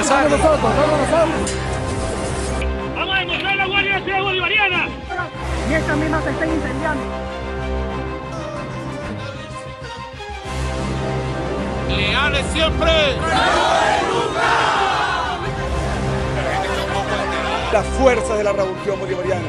adversario. Vamos a demostrar la Guardia Nacional Bolivariana. Y esta misma se está incendiando. Leales siempre. Las fuerzas de la revolución bolivariana.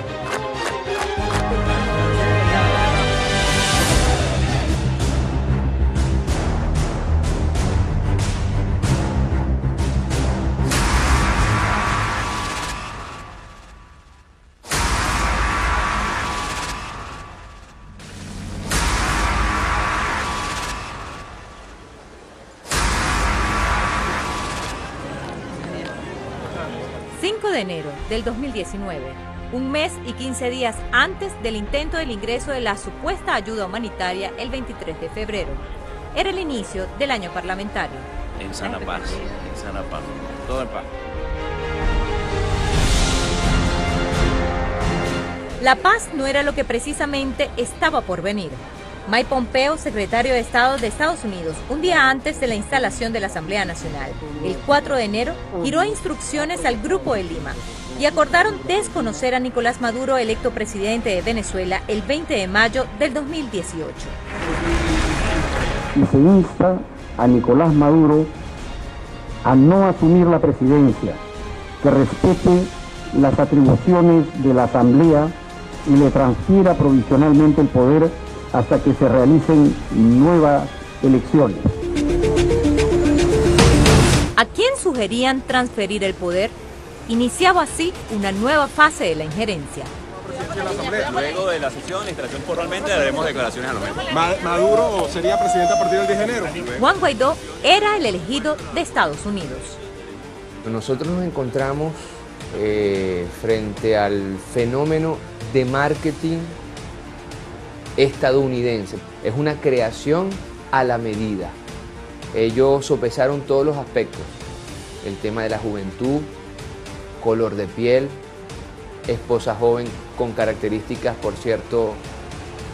Del 2019, un mes y 15 días antes del intento del ingreso de la supuesta ayuda humanitaria el 23 de febrero. Era el inicio del año parlamentario. En sana paz, en sana paz, todo en paz. La paz no era lo que precisamente estaba por venir. Mike Pompeo, secretario de Estado de Estados Unidos, un día antes de la instalación de la Asamblea Nacional, el 4 de enero, giró instrucciones al Grupo de Lima y acordaron desconocer a Nicolás Maduro, electo presidente de Venezuela, el 20 de mayo del 2018. Y se insta a Nicolás Maduro a no asumir la presidencia, que respete las atribuciones de la Asamblea y le transfiera provisionalmente el poder hasta que se realicen nuevas elecciones. ¿A quién sugerían transferir el poder? Iniciaba así una nueva fase de la injerencia. Luego de la sesión, la instalación formalmente haremos declaraciones a lo menos. Maduro sería presidente a partir del 10 de enero. Juan Guaidó era el elegido de Estados Unidos. Nosotros nos encontramos eh, frente al fenómeno de marketing estadounidense. Es una creación a la medida. Ellos sopesaron todos los aspectos. El tema de la juventud, color de piel, esposa joven con características, por cierto,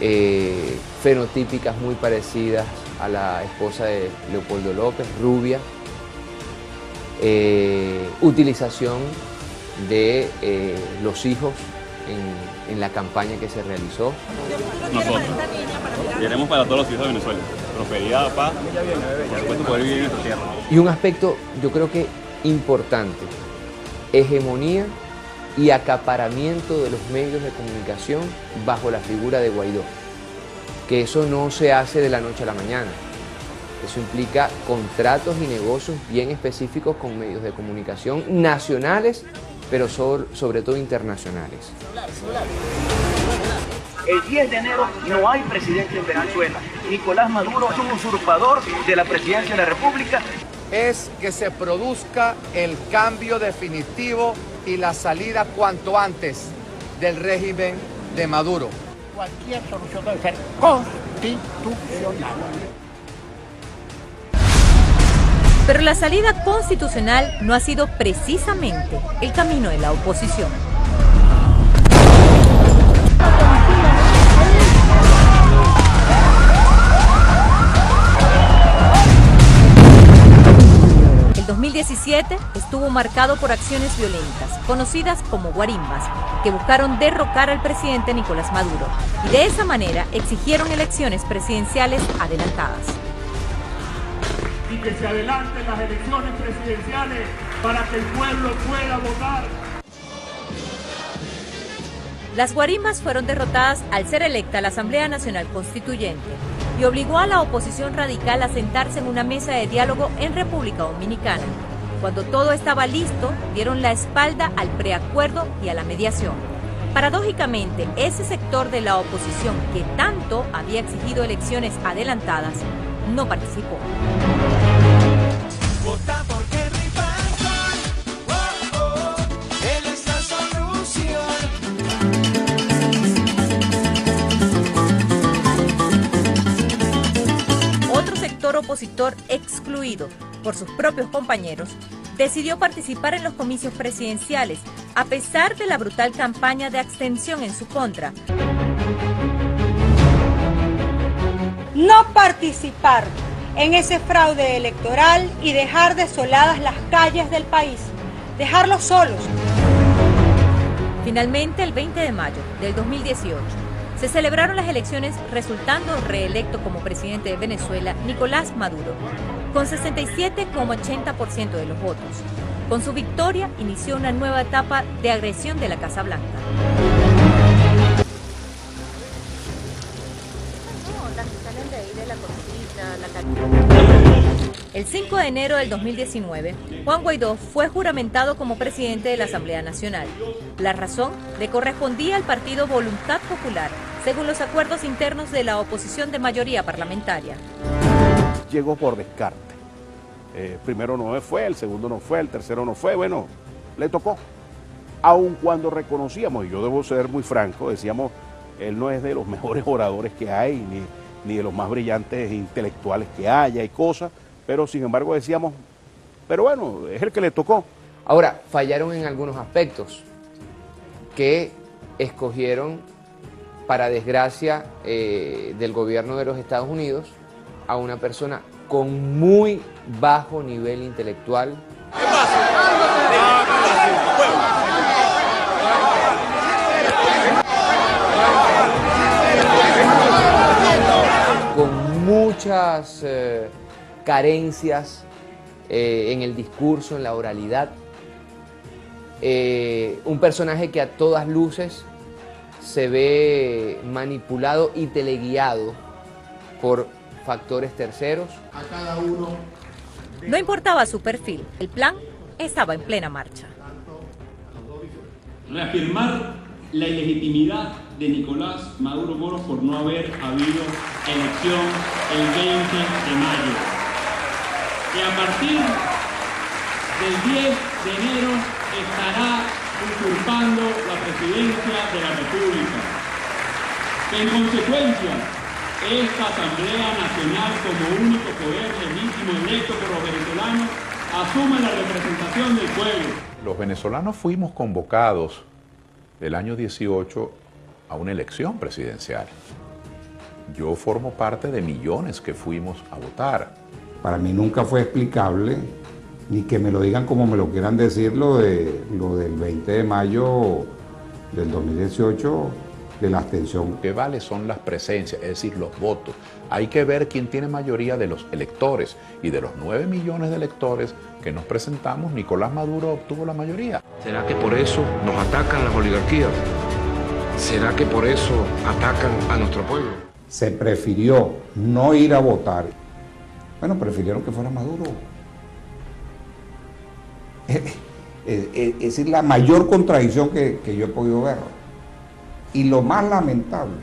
eh, fenotípicas muy parecidas a la esposa de Leopoldo López, rubia. Eh, utilización de eh, los hijos en, en la campaña que se realizó. Nosotros queremos para todos los hijos de Venezuela. Prosperidad, paz, por supuesto poder vivir en nuestra tierra. Y un aspecto, yo creo que importante, hegemonía y acaparamiento de los medios de comunicación bajo la figura de Guaidó. Que eso no se hace de la noche a la mañana. Eso implica contratos y negocios bien específicos con medios de comunicación nacionales, pero sobre, sobre todo internacionales. El 10 de enero no hay presidente en Venezuela. Nicolás Maduro es un usurpador de la presidencia de la República. Es que se produzca el cambio definitivo y la salida cuanto antes del régimen de Maduro. Cualquier solución debe ser constitucional. Pero la salida constitucional no ha sido precisamente el camino de la oposición. 2017 estuvo marcado por acciones violentas, conocidas como guarimbas, que buscaron derrocar al presidente Nicolás Maduro y de esa manera exigieron elecciones presidenciales adelantadas y que se adelanten las elecciones presidenciales para que el pueblo pueda votar. Las guarimbas fueron derrotadas al ser electa la Asamblea Nacional Constituyente y obligó a la oposición radical a sentarse en una mesa de diálogo en República Dominicana. Cuando todo estaba listo, dieron la espalda al preacuerdo y a la mediación. Paradójicamente, ese sector de la oposición que tanto había exigido elecciones adelantadas no participó. Sector opositor excluido por sus propios compañeros decidió participar en los comicios presidenciales a pesar de la brutal campaña de abstención en su contra. No participar en ese fraude electoral y dejar desoladas las calles del país, dejarlos solos. Finalmente, el 20 de mayo del 2018, se celebraron las elecciones resultando reelecto como presidente de Venezuela Nicolás Maduro, con 67,80% de los votos. Con su victoria inició una nueva etapa de agresión de la Casa Blanca. El 5 de enero del 2019, Juan Guaidó fue juramentado como presidente de la Asamblea Nacional. La razón le correspondía al partido Voluntad Popular, según los acuerdos internos de la oposición de mayoría parlamentaria. Llegó por descarte. Eh, primero no fue, el segundo no fue, el tercero no fue, bueno, le tocó. Aun cuando reconocíamos, y yo debo ser muy franco, decíamos, él no es de los mejores oradores que hay, ni, ni de los más brillantes intelectuales que haya y cosas, pero sin embargo decíamos, pero bueno, es el que le tocó. Ahora, fallaron en algunos aspectos que escogieron, para desgracia eh, del gobierno de los Estados Unidos, a una persona con muy bajo nivel intelectual. Con muchas eh, carencias eh, en el discurso, en la oralidad. Eh, un personaje que a todas luces se ve manipulado y teleguiado por factores terceros. A cada uno. No importaba su perfil, el plan estaba en plena marcha. Reafirmar la ilegitimidad de Nicolás Maduro Moro por no haber habido elección el 20 de mayo. Que a partir del 10 de enero estará usurpando la presidencia de la República. En consecuencia esta Asamblea Nacional como único poder legítimo electo por los venezolanos asume la representación del pueblo. Los venezolanos fuimos convocados el año 18 a una elección presidencial. Yo formo parte de millones que fuimos a votar. Para mí nunca fue explicable, ni que me lo digan como me lo quieran decir, lo, de, lo del 20 de mayo del 2018 de la abstención. Lo que vale son las presencias, es decir, los votos. Hay que ver quién tiene mayoría de los electores. Y de los 9 millones de electores que nos presentamos, Nicolás Maduro obtuvo la mayoría. ¿Será que por eso nos atacan las oligarquías? ¿Será que por eso atacan a nuestro pueblo? Se prefirió no ir a votar. Bueno, prefirieron que fuera Maduro. Es, decir, la mayor contradicción que, que yo he podido ver. Y lo más lamentable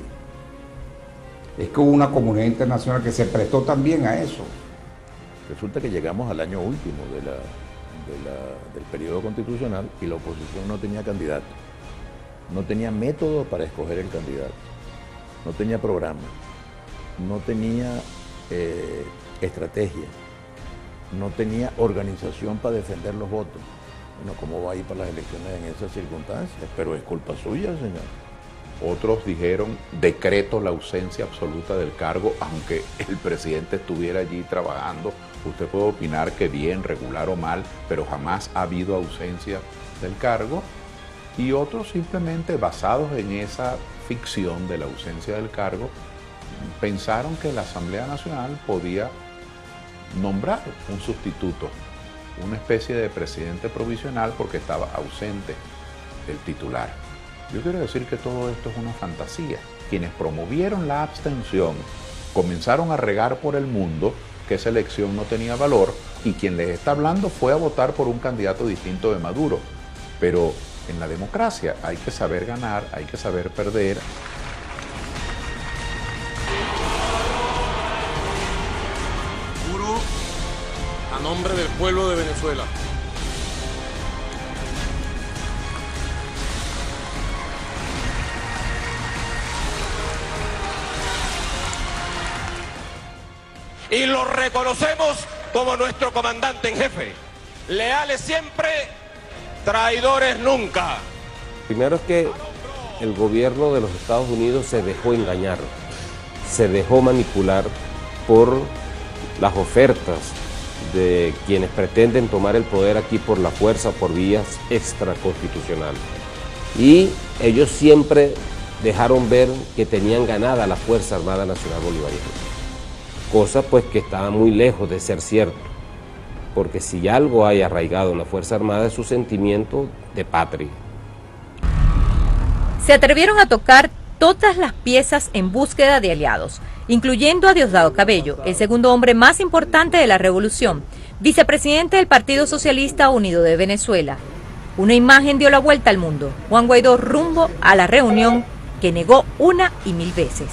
es que hubo una comunidad internacional que se prestó también a eso. Resulta que llegamos al año último de la, de la, del periodo constitucional y la oposición no tenía candidato. No tenía método para escoger el candidato. No tenía programa. No tenía eh, estrategia. No tenía organización para defender los votos. Bueno, ¿cómo va a ir para las elecciones en esas circunstancias? Pero es culpa suya, señor. Otros dijeron decreto la ausencia absoluta del cargo, aunque el presidente estuviera allí trabajando. Usted puede opinar que bien, regular o mal, pero jamás ha habido ausencia del cargo. Y otros simplemente basados en esa ficción de la ausencia del cargo, pensaron que la Asamblea Nacional podía nombrar un sustituto, una especie de presidente provisional porque estaba ausente el titular. Yo quiero decir que todo esto es una fantasía. Quienes promovieron la abstención comenzaron a regar por el mundo que esa elección no tenía valor y quien les está hablando fue a votar por un candidato distinto de Maduro. Pero en la democracia hay que saber ganar, hay que saber perder. Juro a nombre del pueblo de Venezuela. y lo reconocemos como nuestro comandante en jefe. Leales siempre, traidores nunca. Primero es que el gobierno de los Estados Unidos se dejó engañar, se dejó manipular por las ofertas de quienes pretenden tomar el poder aquí por la fuerza, por vías extraconstitucionales. Y ellos siempre dejaron ver que tenían ganada la Fuerza Armada Nacional Bolivariana. Cosa pues que estaba muy lejos de ser cierto, porque si algo hay arraigado en la Fuerza Armada es su sentimiento de patria. Se atrevieron a tocar todas las piezas en búsqueda de aliados, incluyendo a Diosdado Cabello, el segundo hombre más importante de la revolución, vicepresidente del Partido Socialista Unido de Venezuela. Una imagen dio la vuelta al mundo. Juan Guaidó rumbo a la reunión que negó una y mil veces.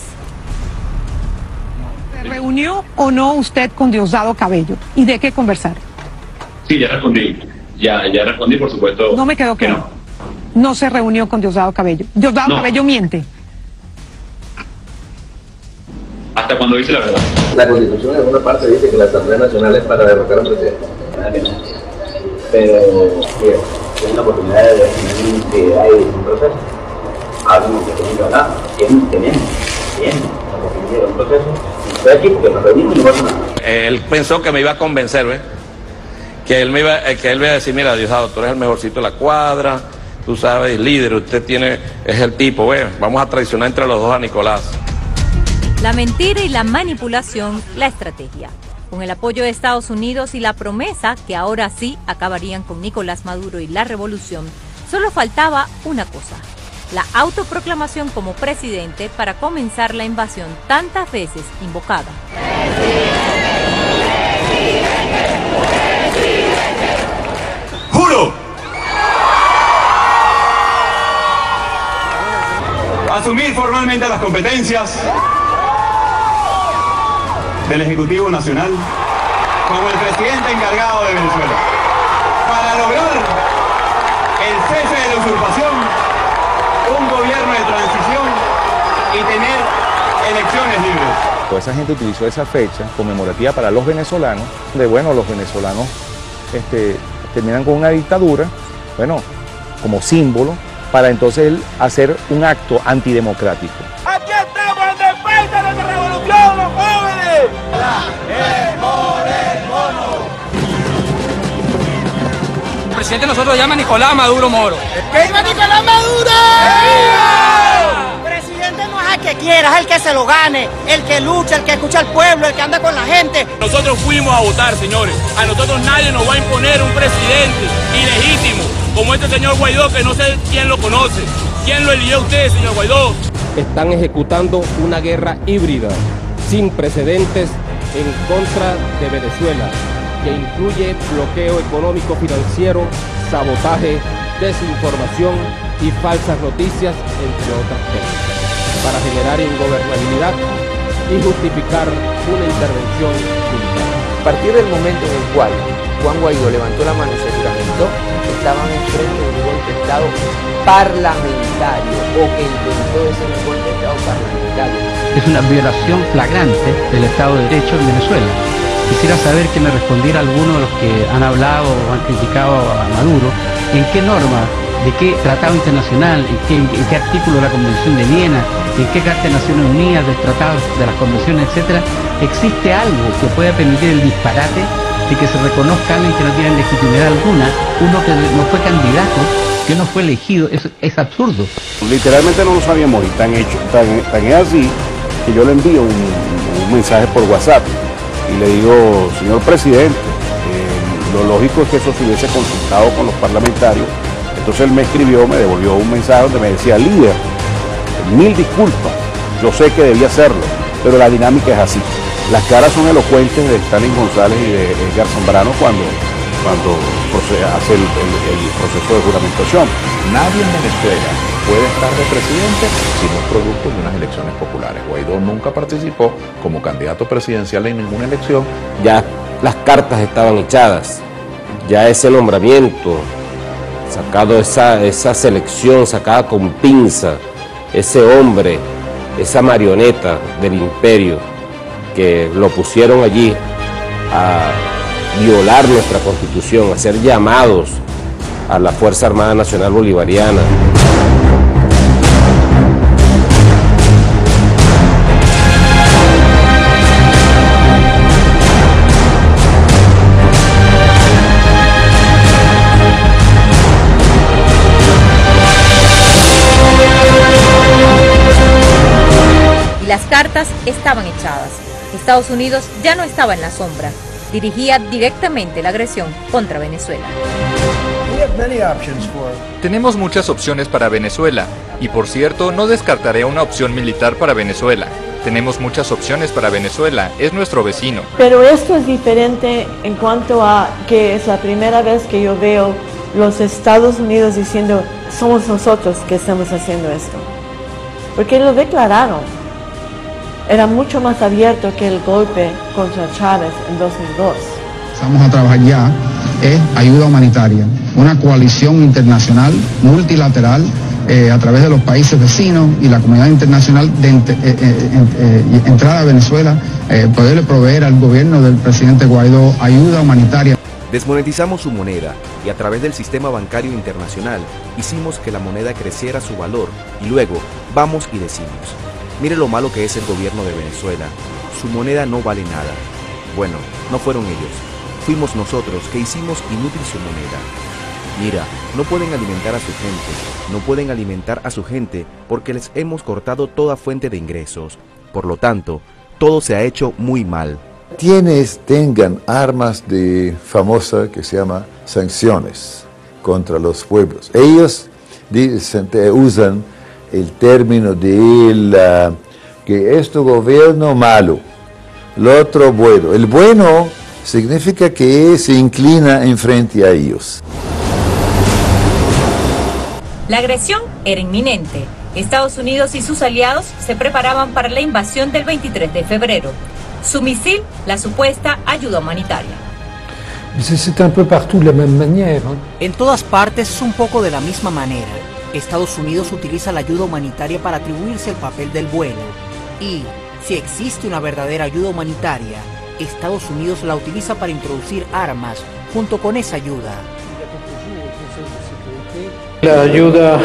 ¿Se reunió o no usted con Diosdado Cabello? ¿Y de qué conversar? Sí, ya respondí. Ya, ya respondí, por supuesto. No me quedó que claro. No se reunió con Diosdado Cabello. Diosdado No. Cabello miente. Hasta cuando dice la verdad. La Constitución en una parte dice que la Asamblea Nacional es para derrocar al presidente. No. Pero tienen la oportunidad de definir que hay un proceso. Algo que tienen que hablar. Tienen, tenemos, tienen la oportunidad de un proceso. Estoy aquí porque nos reunimos y no pasa nada. Él pensó que me iba a convencer, ¿ves? Que él me iba, eh, que él me iba a decir, mira, Diosdado, tú eres el mejorcito de la cuadra, tú sabes, líder, usted tiene, es el tipo, ¿ves? Vamos a traicionar entre los dos a Nicolás. La mentira y la manipulación, la estrategia. Con el apoyo de Estados Unidos y la promesa que ahora sí acabarían con Nicolás Maduro y la revolución, solo faltaba una cosa, la autoproclamación como presidente para comenzar la invasión tantas veces invocada. Asumir formalmente las competencias del Ejecutivo Nacional como el presidente encargado de Venezuela para lograr el cese de la usurpación, un gobierno de transición y tener elecciones libres. Toda esa gente utilizó esa fecha conmemorativa para los venezolanos, de bueno, los venezolanos este, terminan con una dictadura, bueno, como símbolo, para entonces él hacer un acto antidemocrático. Aquí estamos en defensa de nuestra revolución, los jóvenes. El presidente de nosotros llama Nicolás Maduro Moro. ¡Que viva Nicolás Maduro! El que quiera, es el que se lo gane, el que lucha, el que escucha al pueblo, el que anda con la gente. Nosotros fuimos a votar, señores. A nosotros nadie nos va a imponer un presidente ilegítimo como este señor Guaidó, que no sé quién lo conoce. ¿Quién lo eligió a usted, señor Guaidó? Están ejecutando una guerra híbrida sin precedentes en contra de Venezuela, que incluye bloqueo económico financiero, sabotaje, desinformación y falsas noticias, entre otras cosas, para generar ingobernabilidad y justificar una intervención militar. A partir del momento en el cual Juan Guaidó levantó la mano y se juramentó, estaban enfrente de un golpe de Estado parlamentario o que intentó de ser un golpe de Estado parlamentario. es una violación flagrante del Estado de Derecho en Venezuela. Quisiera saber que me respondiera alguno de los que han hablado o han criticado a Maduro, en qué norma, de qué tratado internacional, en qué, artículo de la Convención de Viena, en qué Carta de Naciones Unidas, del Tratado de las Convenciones, etcétera, existe algo que pueda permitir el disparate de que se reconozca a alguien que no tiene legitimidad alguna, uno que no fue candidato, que no fue elegido, es, es absurdo. Literalmente no lo sabíamos y tan hecho, tan, es así que yo le envío un, un mensaje por WhatsApp y le digo, señor presidente, eh, lo lógico es que eso se hubiese consultado con los parlamentarios. Entonces él me escribió, me devolvió un mensaje donde me decía, líder, mil disculpas, yo sé que debía hacerlo, pero la dinámica es así. Las caras son elocuentes de Stalin González y de Edgar Zambrano cuando, cuando hace el- el proceso de juramentación. Nadie en Venezuela puede estar de presidente si no es producto de unas elecciones populares. Guaidó nunca participó como candidato presidencial en ninguna elección. Ya las cartas estaban echadas, ya ese nombramiento, sacado esa, esa selección sacada con pinza, ese hombre, esa marioneta del imperio que lo pusieron allí a violar nuestra constitución, a hacer llamados a la Fuerza Armada Nacional Bolivariana. Estados Unidos ya no estaba en la sombra. Dirigía directamente la agresión contra Venezuela. Tenemos muchas opciones para Venezuela y por cierto no descartaré una opción militar para Venezuela. Tenemos muchas opciones para Venezuela, es nuestro vecino. Pero esto es diferente en cuanto a que es la primera vez que yo veo los Estados Unidos diciendo somos nosotros que estamos haciendo esto. Porque lo declararon. Era mucho más abierto que el golpe contra Chávez en 2002. Vamos a trabajar ya es ayuda humanitaria, una coalición internacional multilateral eh, a través de los países vecinos y la comunidad internacional de eh, eh, entrada a Venezuela, poderle proveer al gobierno del presidente Guaidó ayuda humanitaria. Desmonetizamos su moneda y a través del sistema bancario internacional hicimos que la moneda creciera su valor y luego vamos y decimos, mire lo malo que es el gobierno de Venezuela, su moneda no vale nada. Bueno, no fueron ellos, fuimos nosotros que hicimos inútil su moneda. Mira, no pueden alimentar a su gente, no pueden alimentar a su gente porque les hemos cortado toda fuente de ingresos. Por lo tanto, todo se ha hecho muy mal. Quienes tengan armas de famosa que se llama sanciones contra los pueblos, ellos dicen, usan el término de que este gobierno malo, lo otro bueno. El bueno significa que se inclina en frente a ellos. La agresión era inminente. Estados Unidos y sus aliados se preparaban para la invasión del 23 de febrero. Su misil, la supuesta ayuda humanitaria. En todas partes es un poco de la misma manera. Estados Unidos utiliza la ayuda humanitaria para atribuirse el papel del bueno. Y, si existe una verdadera ayuda humanitaria, Estados Unidos la utiliza para introducir armas junto con esa ayuda. La ayuda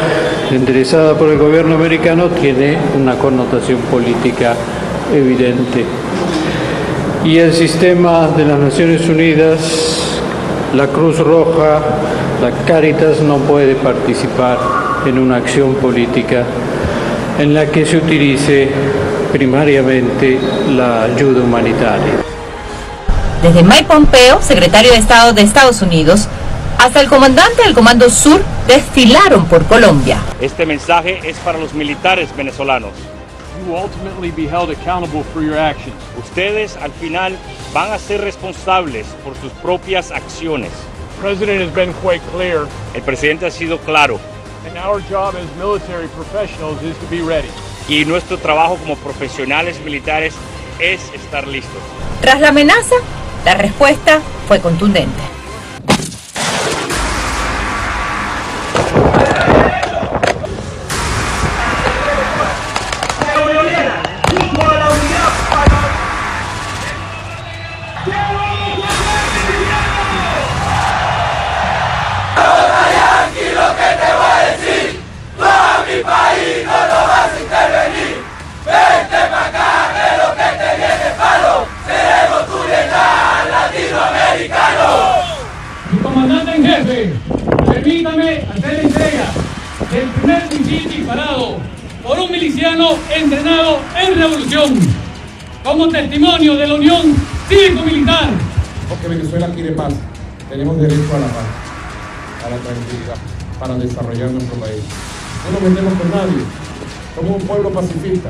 interesada por el gobierno americano tiene una connotación política evidente. Y el sistema de las Naciones Unidas, la Cruz Roja, la Caritas no puede participar en una acción política en la que se utilice primariamente la ayuda humanitaria. Desde Mike Pompeo, secretario de Estado de Estados Unidos, hasta el comandante del Comando Sur desfilaron por Colombia. Este mensaje es para los militares venezolanos. Ustedes al final van a ser responsables por sus propias acciones. El presidente ha sido claro. Y nuestro trabajo como profesionales militares es estar listos. Tras la amenaza, la respuesta fue contundente. Misil disparado por un miliciano entrenado en revolución, como testimonio de la unión cívico-militar. Porque Venezuela quiere paz, tenemos derecho a la paz, a la tranquilidad, para desarrollar nuestro país. No nos metemos con nadie, somos un pueblo pacifista,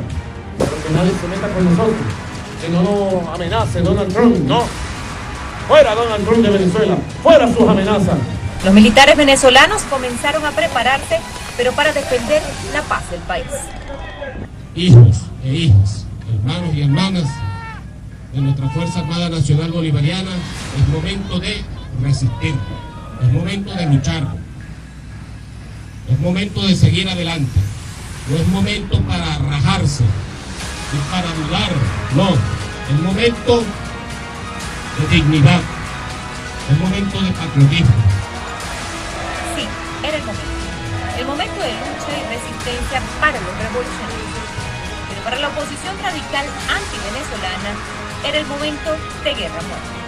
pero que nadie se meta con nosotros, que no nos amenace Donald Trump, no. Fuera Donald Trump de Venezuela, fuera sus amenazas. Los militares venezolanos comenzaron a prepararse, pero para defender la paz del país. Hijos e hijas, hermanos y hermanas de nuestra Fuerza Armada Nacional Bolivariana, es momento de resistir, es momento de luchar, es momento de seguir adelante, no es momento para rajarse y para dudar, no, es momento de dignidad, es momento de patriotismo. El momento de lucha y resistencia para los revolucionarios. Pero para la oposición radical anti-venezolana era el momento de guerra muerta.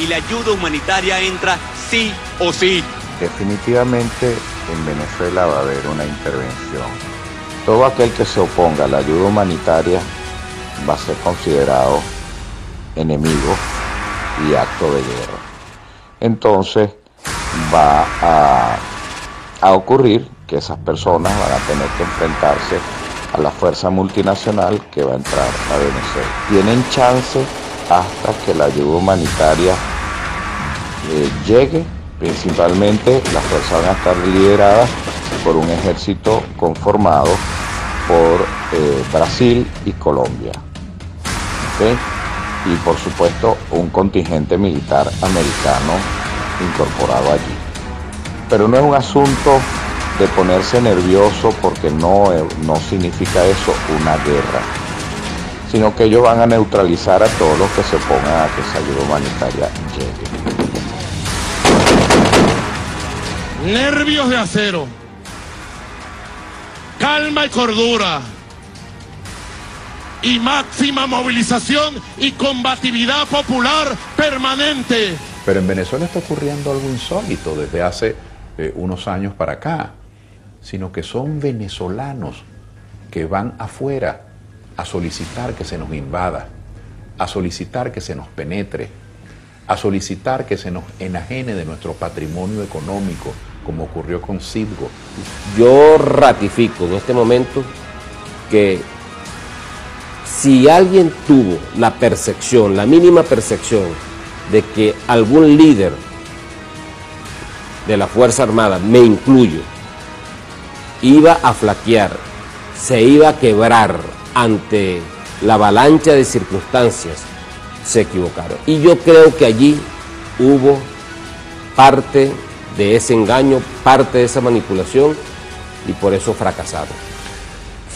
Y la ayuda humanitaria entra sí o sí. Definitivamente en Venezuela va a haber una intervención. Todo aquel que se oponga a la ayuda humanitaria va a ser considerado enemigo y acto de guerra. Entonces va a, a ocurrir que esas personas van a tener que enfrentarse a la fuerza multinacional que va a entrar a Venezuela. Tienen chance hasta que la ayuda humanitaria eh, llegue. Principalmente las fuerzas van a estar lideradas por un ejército conformado por eh, Brasil y Colombia. Y por supuesto un contingente militar americano incorporado allí. Pero no es un asunto de ponerse nervioso porque no, no significa eso una guerra, sino que ellos van a neutralizar a todos los que se opongan a que esa ayuda humanitaria llegue. Nervios de acero, calma y cordura, y máxima movilización y combatividad popular permanente. Pero en Venezuela está ocurriendo algo insólito desde hace eh, unos años para acá sino que son venezolanos que van afuera a solicitar que se nos invada, a solicitar que se nos penetre, a solicitar que se nos enajene de nuestro patrimonio económico, como ocurrió con Citgo. Yo ratifico en este momento que si alguien tuvo la percepción, la mínima percepción, de que algún líder de la Fuerza Armada, me incluyo, iba a flaquear, se iba a quebrar ante la avalancha de circunstancias, se equivocaron. Y yo creo que allí hubo parte de ese engaño, parte de esa manipulación y por eso fracasaron.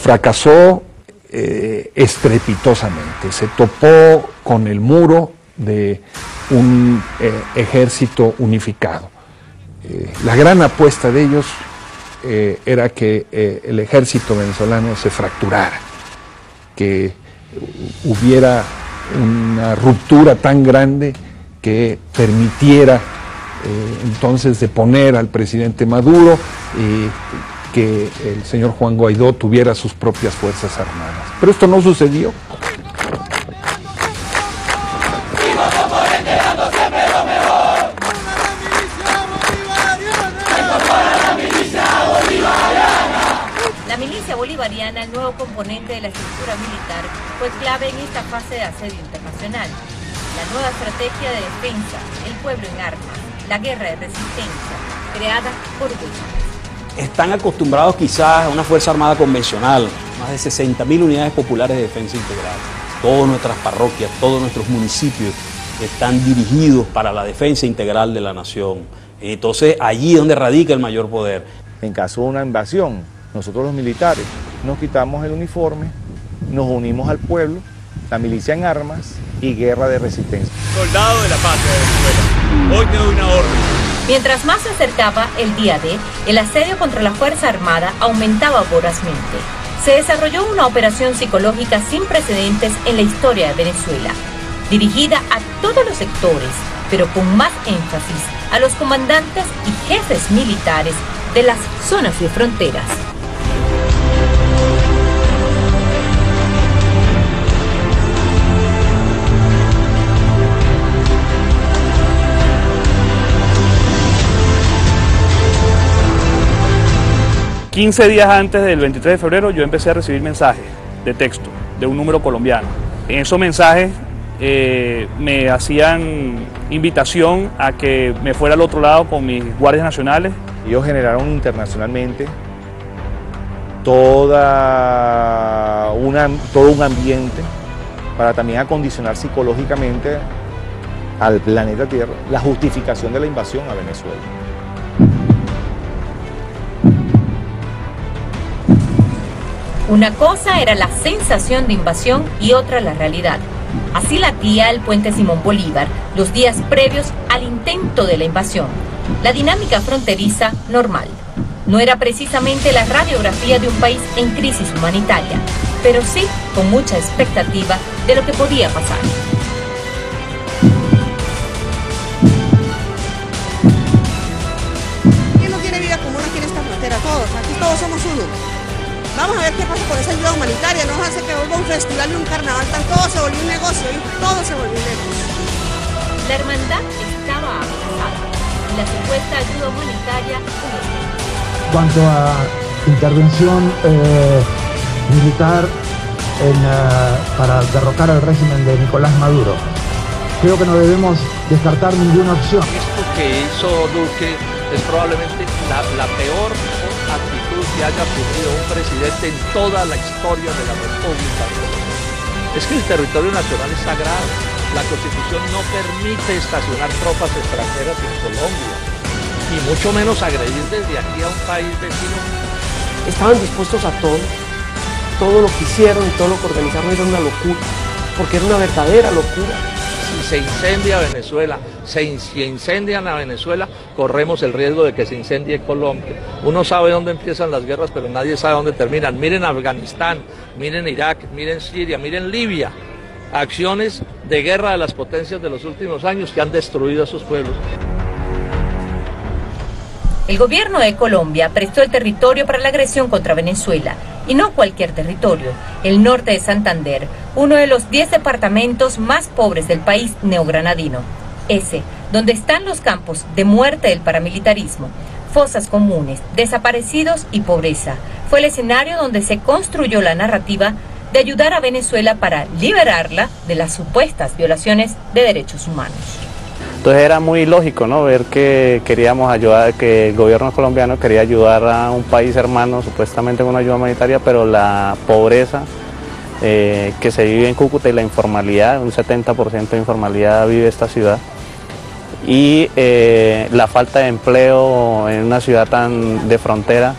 Fracasó eh, estrepitosamente, se topó con el muro de un eh, ejército unificado. Eh, la gran apuesta de ellos eh, era que eh, el ejército venezolano se fracturara, que hubiera una ruptura tan grande que permitiera eh, entonces deponer al presidente Maduro y que el señor Juan Guaidó tuviera sus propias fuerzas armadas. Pero esto no sucedió. La milicia bolivariana, el nuevo componente de la estructura militar, fue clave en esta fase de asedio internacional. La nueva estrategia de defensa, el pueblo en armas, la guerra de resistencia, creada por Chávez. Están acostumbrados quizás a una Fuerza Armada convencional, más de 60.000 unidades populares de defensa integral. Todas nuestras parroquias, todos nuestros municipios están dirigidos para la defensa integral de la nación. Entonces allí es donde radica el mayor poder. En caso de una invasión, nosotros los militares nos quitamos el uniforme, nos unimos al pueblo, la milicia en armas y guerra de resistencia. Soldado de la patria de Venezuela, hoy te doy una orden. Mientras más se acercaba el día D, el asedio contra la Fuerza Armada aumentaba vorazmente. Se desarrolló una operación psicológica sin precedentes en la historia de Venezuela, dirigida a todos los sectores, pero con más énfasis a los comandantes y jefes militares de las zonas de fronteras. Quince días antes del 23 de febrero yo empecé a recibir mensajes de texto de un número colombiano. En esos mensajes eh, me hacían invitación a que me fuera al otro lado con mis guardias nacionales. Ellos generaron internacionalmente toda todo un ambiente para también acondicionar psicológicamente al planeta Tierra la justificación de la invasión a Venezuela. Una cosa era la sensación de invasión y otra la realidad. Así latía el puente Simón Bolívar los días previos al intento de la invasión. La dinámica fronteriza normal. No era precisamente la radiografía de un país en crisis humanitaria, pero sí con mucha expectativa de lo que podía pasar. ¿Quién no tiene vida común aquí en esta frontera? Todos, aquí todos somos uno. Vamos a ver qué pasa con esa ayuda humanitaria. No hace que vuelva un festival y un carnaval, tan todo se volvió un negocio y todo se volvió un negocio. La hermandad estaba amenazada la supuesta ayuda humanitaria cuanto a intervención eh, militar en, eh, para derrocar al régimen de Nicolás Maduro. Creo que no debemos descartar ninguna opción. Esto que hizo Duque es probablemente la, la peor actitud que haya tenido un presidente en toda la historia de la República. Es que el territorio nacional es sagrado. La Constitución no permite estacionar tropas extranjeras en Colombia, y mucho menos agredir desde aquí a un país vecino. Estaban dispuestos a todo, todo lo que hicieron y todo lo que organizaron era una locura, porque era una verdadera locura. Si se incendia Venezuela, se incendian a Venezuela, corremos el riesgo de que se incendie Colombia. Uno sabe dónde empiezan las guerras, pero nadie sabe dónde terminan. Miren Afganistán, miren Irak, miren Siria, miren Libia. Acciones de guerra de las potencias de los últimos años que han destruido a esos pueblos. El gobierno de Colombia prestó el territorio para la agresión contra Venezuela, y no cualquier territorio, el norte de Santander, uno de los 10 departamentos más pobres del país neogranadino. Ese, donde están los campos de muerte del paramilitarismo, fosas comunes, desaparecidos y pobreza, fue el escenario donde se construyó la narrativa de ayudar a Venezuela para liberarla de las supuestas violaciones de derechos humanos. Entonces era muy lógico ¿no? ver que queríamos ayudar, que el gobierno colombiano quería ayudar a un país hermano supuestamente con una ayuda humanitaria, pero la pobreza eh, que se vive en Cúcuta y la informalidad, un 70% de informalidad vive esta ciudad, y eh, la falta de empleo en una ciudad tan de frontera,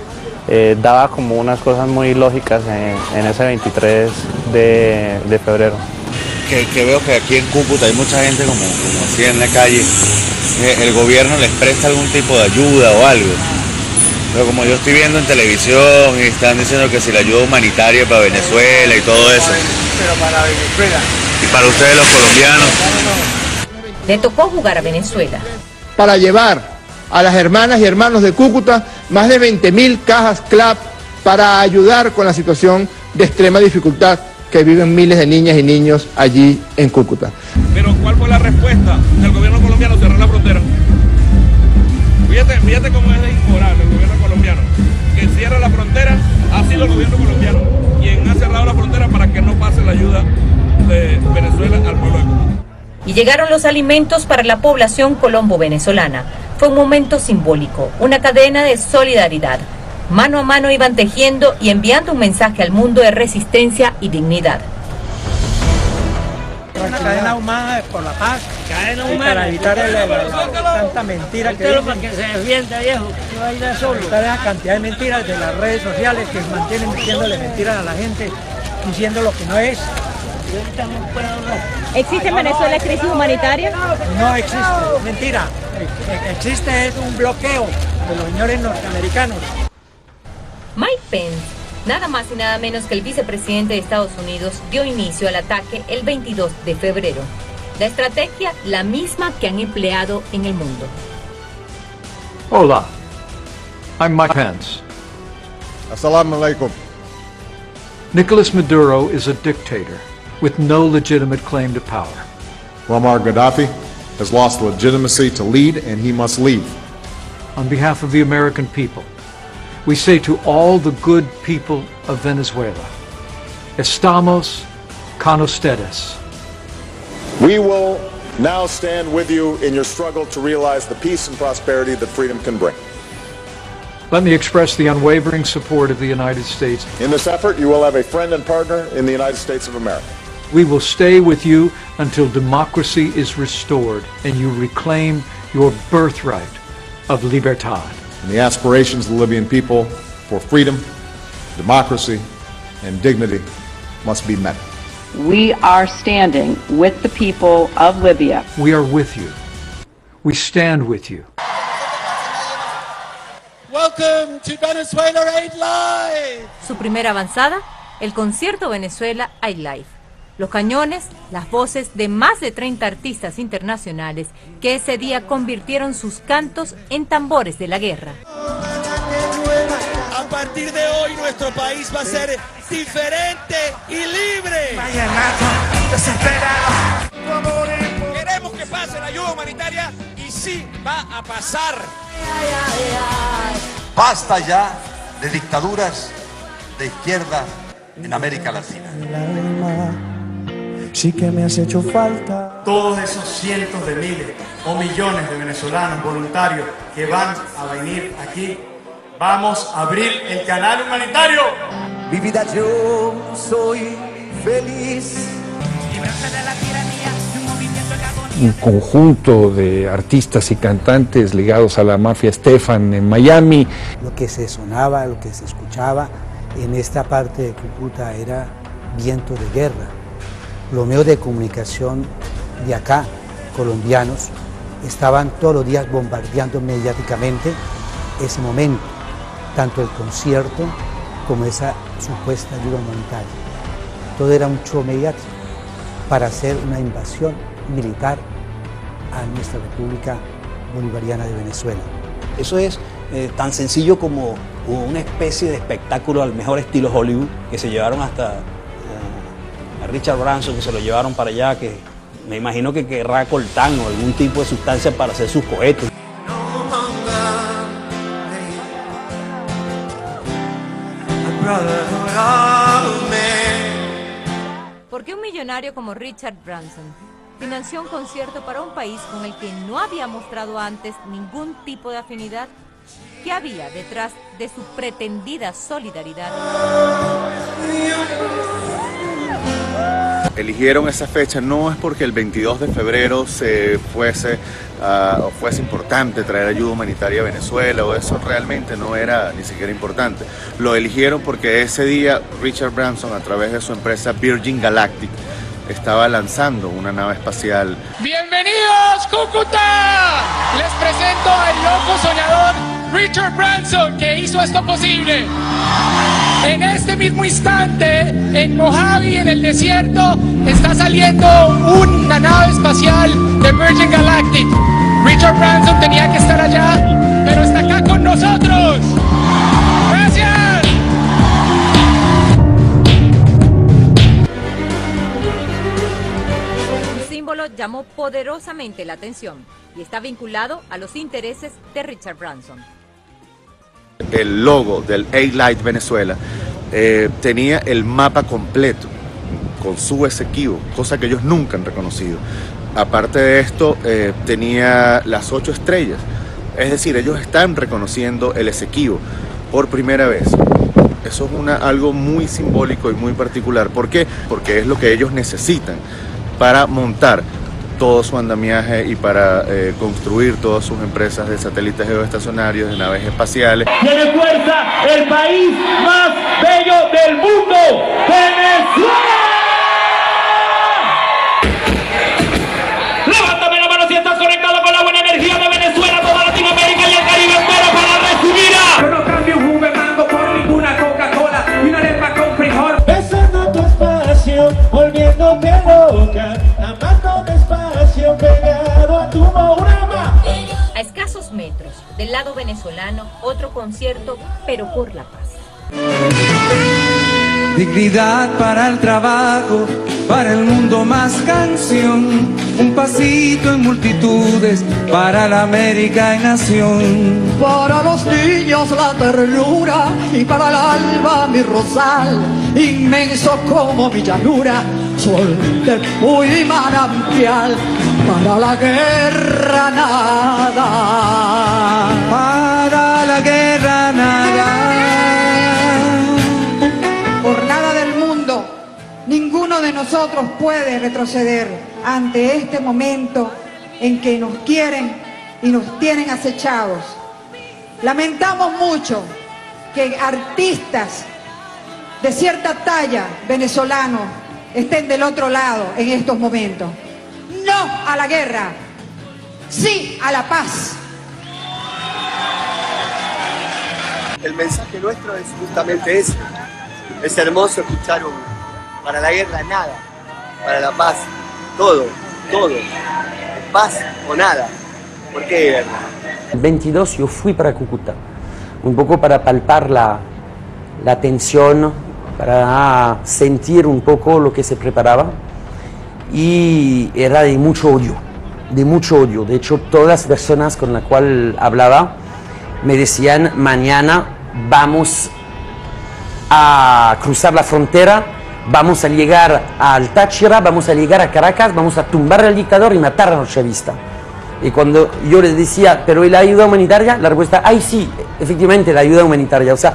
eh, daba como unas cosas muy lógicas en, ese 23 de, de febrero que, que, veo que aquí en Cúcuta hay mucha gente como, como así en la calle, el gobierno les presta algún tipo de ayuda o algo. Pero como yo estoy viendo en televisión y están diciendo que si la ayuda humanitaria para Venezuela y todo eso. Pero para Venezuela. Y para ustedes los colombianos. Le tocó jugar a Venezuela. Para llevar a las hermanas y hermanos de Cúcuta más de 20.000 cajas CLAP para ayudar con la situación de extrema dificultad que viven miles de niñas y niños allí en Cúcuta. Pero ¿cuál fue la respuesta del gobierno colombiano? Cerrar la frontera. Fíjate, fíjate cómo es de inmoral el gobierno colombiano. Que cierra la frontera ha sido el gobierno colombiano quien ha cerrado la frontera para que no pase la ayuda de Venezuela al pueblo de Cúcuta. Y llegaron los alimentos para la población colombo-venezolana. Fue un momento simbólico, una cadena de solidaridad. Mano a mano iban tejiendo y enviando un mensaje al mundo de resistencia y dignidad. Una cadena humana por la paz. Cadena humana. Para evitar el- el- el- tanta mentira que dicen. para que se defienda, viejo. que va a ir a solo. Evitar la cantidad de mentiras de las redes sociales que mantienen diciéndole mentiras a la gente, diciendo lo que no es. ¿Existe en Venezuela crisis humanitaria? No existe, mentira. Existe es un bloqueo de los señores norteamericanos. Mike Pence, nada más y nada menos que el vicepresidente de Estados Unidos, dio inicio al ataque el 22 de febrero. La estrategia, la misma que han empleado en el mundo. Hola, I'm Mike Pence. Assalamu alaikum. Nicolas Maduro is a dictator with no legitimate claim to power. Muammar Gaddafi has lost legitimacy to lead and he must leave. On behalf of the American people, we say to all the good people of Venezuela, estamos con ustedes. We will now stand with you in your struggle to realize the peace and prosperity that freedom can bring. Let me express the unwavering support of the United States. In this effort, you will have a friend and partner in the United States of America. We will stay with you until democracy is restored and you reclaim your birthright of libertad. And the aspirations of the Libyan people for freedom, democracy, and dignity must be met. We are standing with the people of Libya. We are with you. We stand with you. Welcome to Venezuela 8 Live. Su primera avanzada, el concierto Venezuela iLife. Los cañones, las voces de más de 30 artistas internacionales que ese día convirtieron sus cantos en tambores de la guerra. partir de hoy nuestro país va a ser diferente y libre. Queremos que pase la ayuda humanitaria y sí va a pasar. Basta ya de dictaduras de izquierda en América Latina. Sí que me has hecho falta. Todos esos cientos de miles o millones de venezolanos voluntarios que van a venir aquí, vamos a abrir el canal humanitario. Mi vida yo soy feliz. un conjunto de artistas y cantantes ligados a la mafia Stefan en Miami. Lo que se sonaba, lo que se escuchaba en esta parte de Cúcuta era viento de guerra. Los medios de comunicación de acá, colombianos, estaban todos los días bombardeando mediáticamente ese momento, tanto el concierto como esa supuesta ayuda humanitaria. Todo era un show mediático para hacer una invasión militar a nuestra República Bolivariana de Venezuela. Eso es eh, tan sencillo como una especie de espectáculo al mejor estilo Hollywood, que se llevaron hasta Richard Branson, que se lo llevaron para allá, que me imagino que querrá coltán o algún tipo de sustancia para hacer sus cohetes. ¿Por qué un millonario como Richard Branson financió un concierto para un país con el que no había mostrado antes ningún tipo de afinidad? ¿Qué había detrás de su pretendida solidaridad? Eligieron esa fecha no es porque el 22 de febrero se fuese o fuese importante traer ayuda humanitaria a Venezuela o eso realmente no era ni siquiera importante. Lo eligieron porque ese día Richard Branson a través de su empresa Virgin Galactic estaba lanzando una nave espacial. Bienvenidos Cúcuta. Les presento al loco soñador Richard Branson que hizo esto posible. En este mismo instante, en Mojave, en el desierto, está saliendo una nave espacial de Virgin Galactic. Richard Branson tenía que estar allá, pero está acá con nosotros. Gracias. Un símbolo llamó poderosamente la atención y está vinculado a los intereses de Richard Branson. El logo del A-Light Venezuela eh, tenía el mapa completo con su Esequibo, cosa que ellos nunca han reconocido. Aparte de esto, eh, tenía las ocho estrellas. Es decir, ellos están reconociendo el Esequibo por primera vez. Eso es una, algo muy simbólico y muy particular. ¿Por qué? Porque es lo que ellos necesitan para montar todo su andamiaje y para eh, construir todas sus empresas de satélites geoestacionarios, de naves espaciales. Tiene fuerza el país más bello del mundo, Venezuela. Venezolano, otro concierto, pero por la paz. Dignidad para el trabajo, para el mundo más canción, un pasito en multitudes, para la América en nación. Para los niños la ternura y para el alba mi rosal, inmenso como mi llanura, sol de muy manantial, para la guerra nada, nosotros puede retroceder ante este momento en que nos quieren y nos tienen acechados. Lamentamos mucho que artistas de cierta talla venezolanos estén del otro lado en estos momentos. No a la guerra, sí a la paz. El mensaje nuestro es justamente ese. Es hermoso escuchar un para la guerra nada, para la paz todo, todo. Paz o nada. ¿Por qué guerra? El 22 yo fui para Cúcuta, un poco para palpar la, la tensión, para sentir un poco lo que se preparaba y era de mucho odio, de mucho odio. De hecho, todas las personas con las cuales hablaba me decían, mañana vamos a cruzar la frontera, vamos a llegar al Táchira, vamos a llegar a Caracas, vamos a tumbar al dictador y matar a los chavistas. Y cuando yo les decía, pero ¿y la ayuda humanitaria? La respuesta, ay sí, efectivamente la ayuda humanitaria. O sea,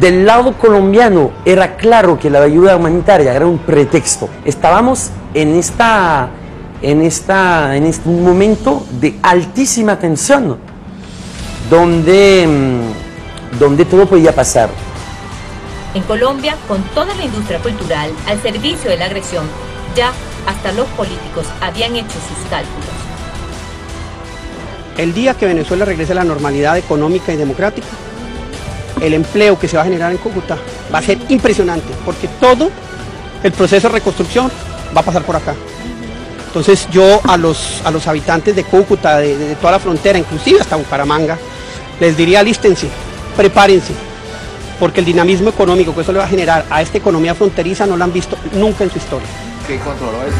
del lado colombiano era claro que la ayuda humanitaria era un pretexto. Estábamos en, esta, en, esta, en este momento de altísima tensión, donde, mm, donde todo podía pasar. En Colombia, con toda la industria cultural al servicio de la agresión, ya hasta los políticos habían hecho sus cálculos. El día que Venezuela regrese a la normalidad económica y democrática, el empleo que se va a generar en Cúcuta va a ser impresionante, porque todo el proceso de reconstrucción va a pasar por acá. Entonces yo a los, a los habitantes de Cúcuta, de, de toda la frontera, inclusive hasta Bucaramanga, les diría alístense, prepárense, porque el dinamismo económico que eso le va a generar a esta economía fronteriza no lo han visto nunca en su historia. ¿Quién controló eso?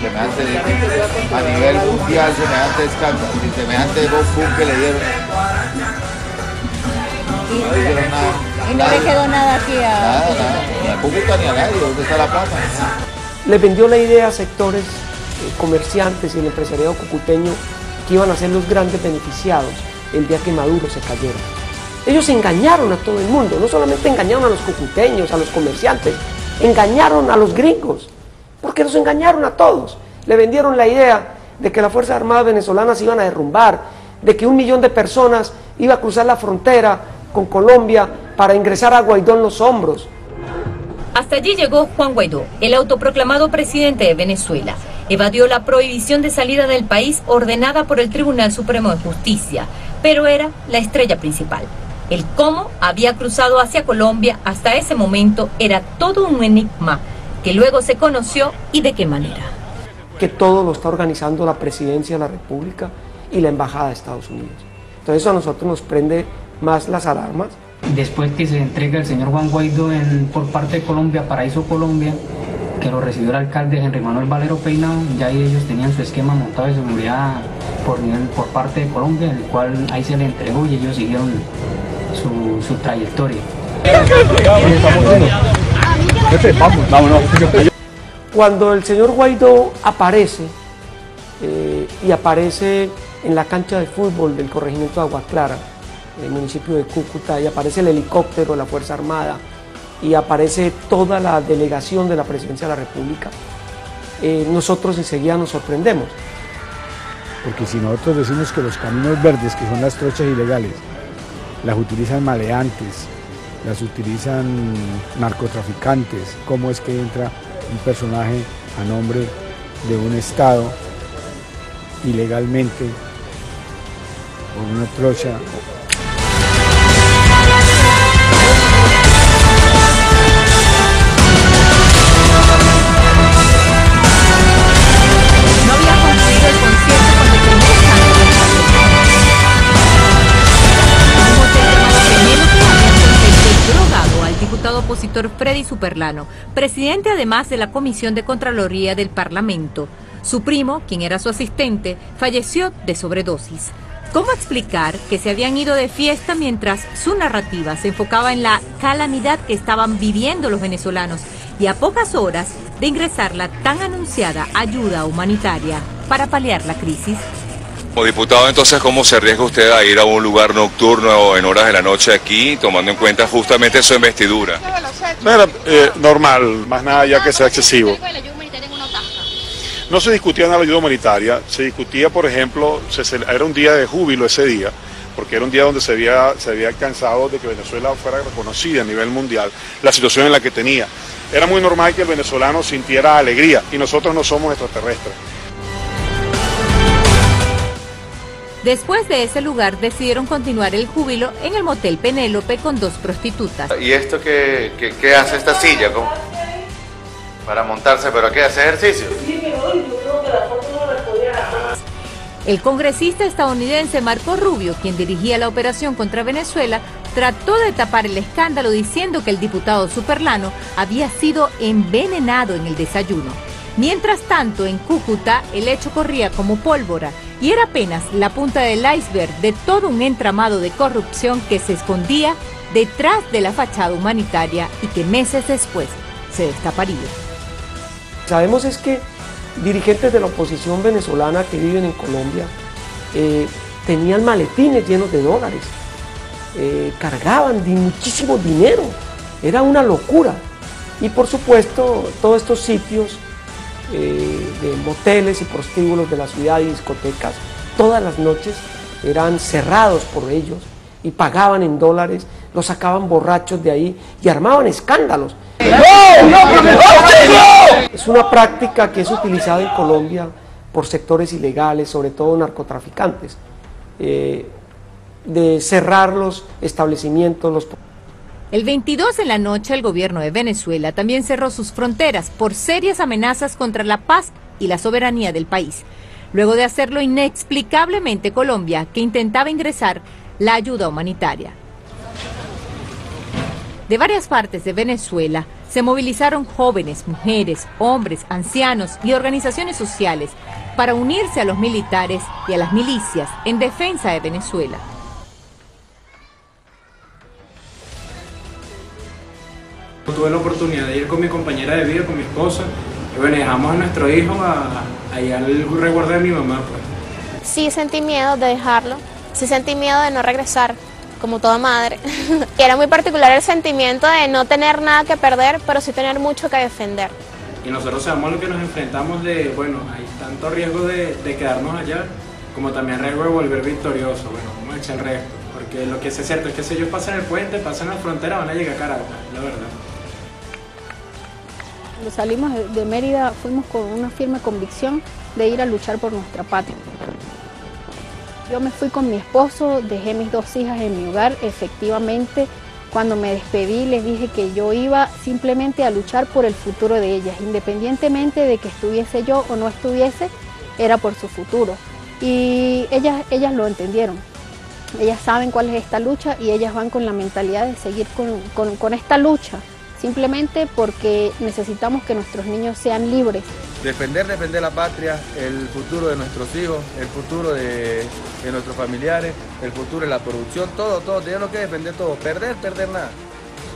Semejante, a nivel mundial, semejante escándalo, semejante boom que le dieron. No le dieron nada. Y no le quedó nada aquí a... Nada, nada, ni a Cúcuta ni a nadie, ¿dónde está la plata? Le vendió la idea a sectores eh, comerciantes y el empresariado cucuteño que iban a ser los grandes beneficiados el día que Maduro se cayera. Ellos engañaron a todo el mundo, no solamente engañaron a los cucuteños, a los comerciantes, engañaron a los gringos, porque los engañaron a todos. Le vendieron la idea de que las Fuerzas Armadas venezolanas iban a derrumbar, de que un millón de personas iba a cruzar la frontera con Colombia para ingresar a Guaidó en los hombros. Hasta allí llegó Juan Guaidó, el autoproclamado presidente de Venezuela. Evadió la prohibición de salida del país ordenada por el Tribunal Supremo de Justicia, pero era la estrella principal. El cómo había cruzado hacia Colombia hasta ese momento era todo un enigma que luego se conoció y de qué manera. Que todo lo está organizando la presidencia de la República y la Embajada de Estados Unidos. Entonces eso a nosotros nos prende más las alarmas después que se entrega el señor Juan Guaidó en, por parte de Colombia, Paraíso Colombia, que lo recibió el alcalde Henry Manuel Valero Peinado, ya ahí ellos tenían su esquema montado de seguridad por, nivel, por parte de Colombia, el cual ahí se le entregó y ellos siguieron su, su trayectoria. Cuando el señor Guaidó aparece, eh, y aparece en la cancha de fútbol del corregimiento de Agua Clara, el municipio de Cúcuta, y aparece el helicóptero de la Fuerza Armada, y aparece toda la delegación de la Presidencia de la República, eh, nosotros enseguida nos sorprendemos. Porque si nosotros decimos que los caminos verdes, que son las trochas ilegales, las utilizan maleantes, las utilizan narcotraficantes, ¿cómo es que entra un personaje a nombre de un Estado ilegalmente por una trocha Freddy Superlano, presidente además de la Comisión de Contraloría del Parlamento. Su primo, quien era su asistente, falleció de sobredosis. ¿Cómo explicar que se habían ido de fiesta mientras su narrativa se enfocaba en la calamidad que estaban viviendo los venezolanos y a pocas horas de ingresar la tan anunciada ayuda humanitaria para paliar la crisis? Como diputado, entonces, ¿cómo se arriesga usted a ir a un lugar nocturno o en horas de la noche aquí, tomando en cuenta justamente su investidura? No era eh, normal, más nada ya que sea excesivo. No se discutía nada de la ayuda humanitaria, se discutía, por ejemplo, se era un día de júbilo ese día, porque era un día donde se había, se había alcanzado de que Venezuela fuera reconocida a nivel mundial, la situación en la que tenía. Era muy normal que el venezolano sintiera alegría y nosotros no somos extraterrestres. Después de ese lugar decidieron continuar el júbilo en el motel Penélope con dos prostitutas. ¿Y esto qué, qué, qué hace esta silla? ¿Cómo? Para montarse, ¿pero qué hace ejercicio? El congresista estadounidense Marco Rubio, quien dirigía la operación contra Venezuela, trató de tapar el escándalo diciendo que el diputado Superlano había sido envenenado en el desayuno. Mientras tanto, en Cúcuta el hecho corría como pólvora y era apenas la punta del iceberg de todo un entramado de corrupción que se escondía detrás de la fachada humanitaria y que meses después se destaparía. Sabemos es que dirigentes de la oposición venezolana que viven en Colombia eh, tenían maletines llenos de dólares, eh, cargaban de muchísimo dinero, era una locura. Y por supuesto, todos estos sitios eh, de moteles y prostíbulos de la ciudad y discotecas, todas las noches eran cerrados por ellos y pagaban en dólares, los sacaban borrachos de ahí y armaban escándalos. Es una práctica que es utilizada en Colombia por sectores ilegales, sobre todo narcotraficantes, eh, de cerrar los establecimientos, los... El 22 en la noche el gobierno de Venezuela también cerró sus fronteras por serias amenazas contra la paz y la soberanía del país, luego de hacerlo inexplicablemente Colombia, que intentaba ingresar la ayuda humanitaria. De varias partes de Venezuela se movilizaron jóvenes, mujeres, hombres, ancianos y organizaciones sociales para unirse a los militares y a las milicias en defensa de Venezuela. Tuve la oportunidad de ir con mi compañera de vida, con mi esposa, y bueno, dejamos a nuestro hijo allá al resguardo de mi mamá. Pues. Sí sentí miedo de dejarlo, sí sentí miedo de no regresar, como toda madre. y era muy particular el sentimiento de no tener nada que perder, pero sí tener mucho que defender. Y nosotros sabemos lo que nos enfrentamos de, bueno, hay tanto riesgo de, quedarnos allá, como también riesgo de volver victorioso. Bueno, vamos a echar el resto, porque lo que es cierto es que si ellos pasan el puente, pasan la frontera, van a llegar a Caracas, la verdad. Cuando salimos de Mérida fuimos con una firme convicción de ir a luchar por nuestra patria. Yo me fui con mi esposo, dejé mis dos hijas en mi hogar. Efectivamente, cuando me despedí les dije que yo iba simplemente a luchar por el futuro de ellas, independientemente de que estuviese yo o no estuviese, era por su futuro. Y ellas, ellas lo entendieron. Ellas saben cuál es esta lucha y ellas van con la mentalidad de seguir con, con esta lucha, simplemente porque necesitamos que nuestros niños sean libres defender, defender la patria, el futuro de nuestros hijos, el futuro de, nuestros familiares, el futuro de la producción, todo, todo, tenemos que defender todo, perder, perder nada.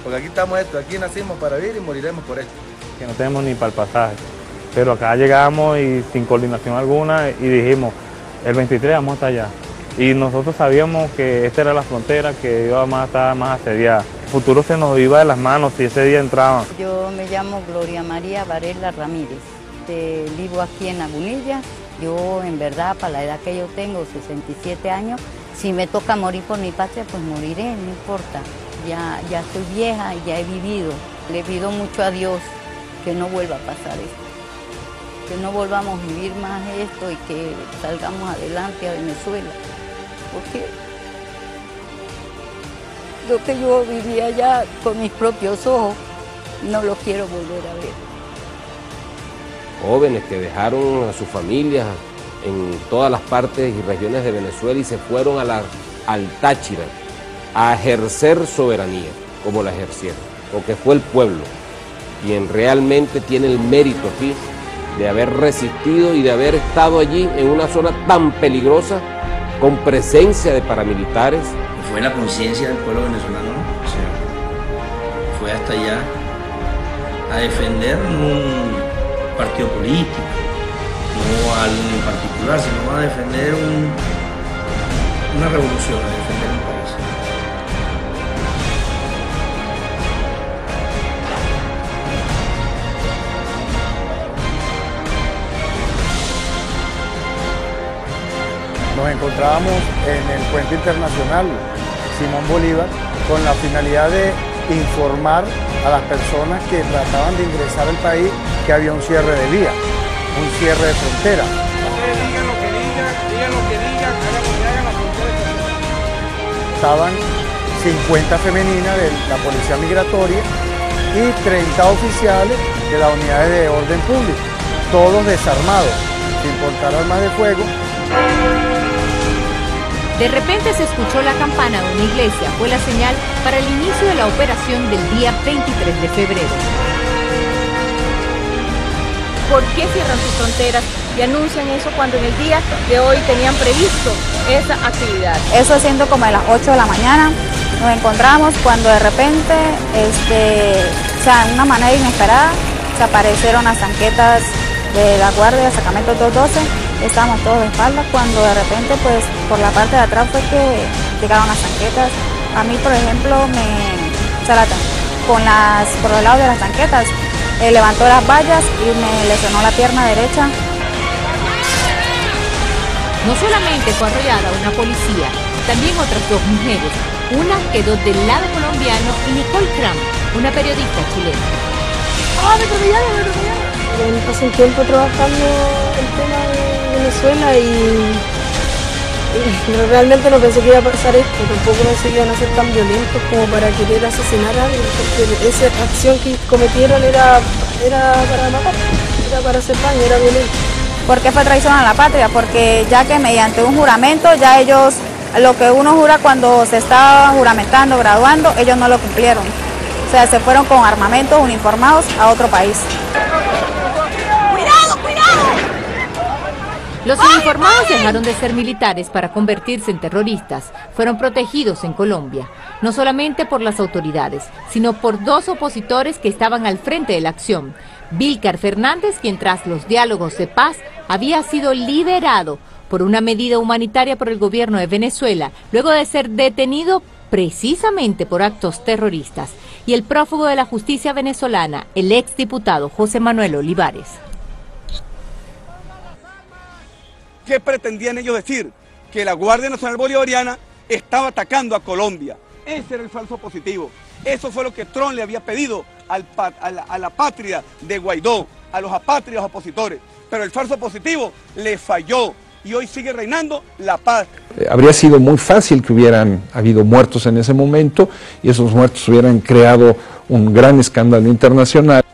Porque aquí estamos esto, aquí nacimos para vivir y moriremos por esto. Que no tenemos ni para el pasaje, pero acá llegamos y sin coordinación alguna y dijimos, el 23 vamos hasta allá. Y nosotros sabíamos que esta era la frontera que iba a estar más asediada. Futuro se nos iba de las manos si ese día entraban. Yo me llamo Gloria María Varela Ramírez vivo aquí en Agunilla. Yo en verdad, para la edad que yo tengo, 67 años, si me toca morir por mi patria, pues moriré, no importa. Ya, ya estoy vieja y ya he vivido. Le pido mucho a Dios que no vuelva a pasar esto. Que no volvamos a vivir más esto y que salgamos adelante a Venezuela. Porque lo que yo vivía allá con mis propios ojos, no lo quiero volver a ver. Jóvenes que dejaron a sus familias en todas las partes y regiones de Venezuela y se fueron a la, al Táchira a ejercer soberanía como la ejercieron, porque fue el pueblo quien realmente tiene el mérito aquí de haber resistido y de haber estado allí en una zona tan peligrosa con presencia de paramilitares. Fue la conciencia del pueblo venezolano, fue hasta allá a defender un partido político, no a alguien en particular, sino a defender una revolución, a defender un país. Nos encontrábamos en el puente internacional Simón Bolívar con la finalidad de informar a las personas que trataban de ingresar al país que había un cierre de vía, un cierre de frontera. Estaban 50 femeninas de la Policía Migratoria y 30 oficiales de las unidades de orden público, todos desarmados, sin portar armas de fuego. De repente se escuchó la campana de una iglesia. Fue la señal para el inicio de la operación del día 23 de febrero. ¿Por qué cierran sus fronteras y anuncian eso cuando en el día de hoy tenían previsto esa actividad? Eso siendo como a las 8 de la mañana, nos encontramos cuando de repente, este, o sea, de una manera inesperada, se aparecieron las tanquetas de la Guardia de Sacramento 212, estábamos todos de espaldas cuando de repente pues por la parte de atrás fue que llegaron las tanquetas. A mí por ejemplo me, sea, con las, por el lado de las tanquetas, eh, levantó las vallas y me lesionó la pierna derecha. No solamente fue arrollada una policía, también otras dos mujeres. Una quedó del lado colombiano y Nicole Cram, una periodista chilena. ¡Ah, me atropellaron, me atropellaron! Bueno, pasé un tiempo trabajando el tema de Venezuela y, y realmente no pensé que iba a pasar esto, tampoco pensé que iban a ser tan violentos como para querer asesinar a alguien, porque esa acción que cometieron era, era para matar, era para hacer daño, era violento. ¿Por qué fue traición a la patria? Porque ya que mediante un juramento ya ellos, lo que uno jura cuando se está juramentando, graduando, ellos no lo cumplieron. O sea, se fueron con armamentos uniformados a otro país. Los uniformados dejaron de ser militares para convertirse en terroristas. Fueron protegidos en Colombia, no solamente por las autoridades, sino por dos opositores que estaban al frente de la acción. Vilcar Fernández, quien tras los diálogos de paz había sido liberado por una medida humanitaria por el gobierno de Venezuela, luego de ser detenido precisamente por actos terroristas, y el prófugo de la justicia venezolana, el exdiputado José Manuel Olivares. ¿Qué pretendían ellos decir? Que la Guardia Nacional Bolivariana estaba atacando a Colombia. Ese era el falso positivo. Eso fue lo que Trump le había pedido a, la, a la patria de Guaidó, a los apátridas opositores. Pero el falso positivo le falló y hoy sigue reinando la paz. Eh, Habría sido muy fácil que hubieran habido muertos en ese momento y esos muertos hubieran creado un gran escándalo internacional.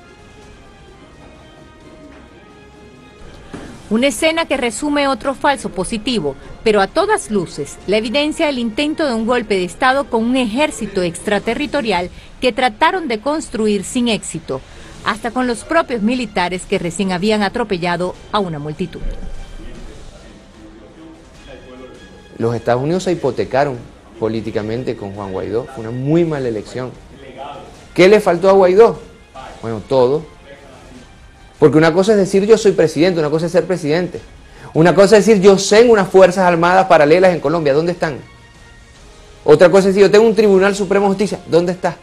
Una escena que resume otro falso positivo, pero a todas luces, la evidencia del intento de un golpe de Estado con un ejército extraterritorial que trataron de construir sin éxito, hasta con los propios militares que recién habían atropellado a una multitud. Los Estados Unidos se hipotecaron políticamente con Juan Guaidó. Fue una muy mala elección. ¿Qué le faltó a Guaidó? Bueno, todo. Porque una cosa es decir yo soy presidente, una cosa es ser presidente. Una cosa es decir yo tengo unas fuerzas armadas paralelas en Colombia. ¿Dónde están? Otra cosa es decir yo tengo un Tribunal Supremo de Justicia. ¿Dónde está?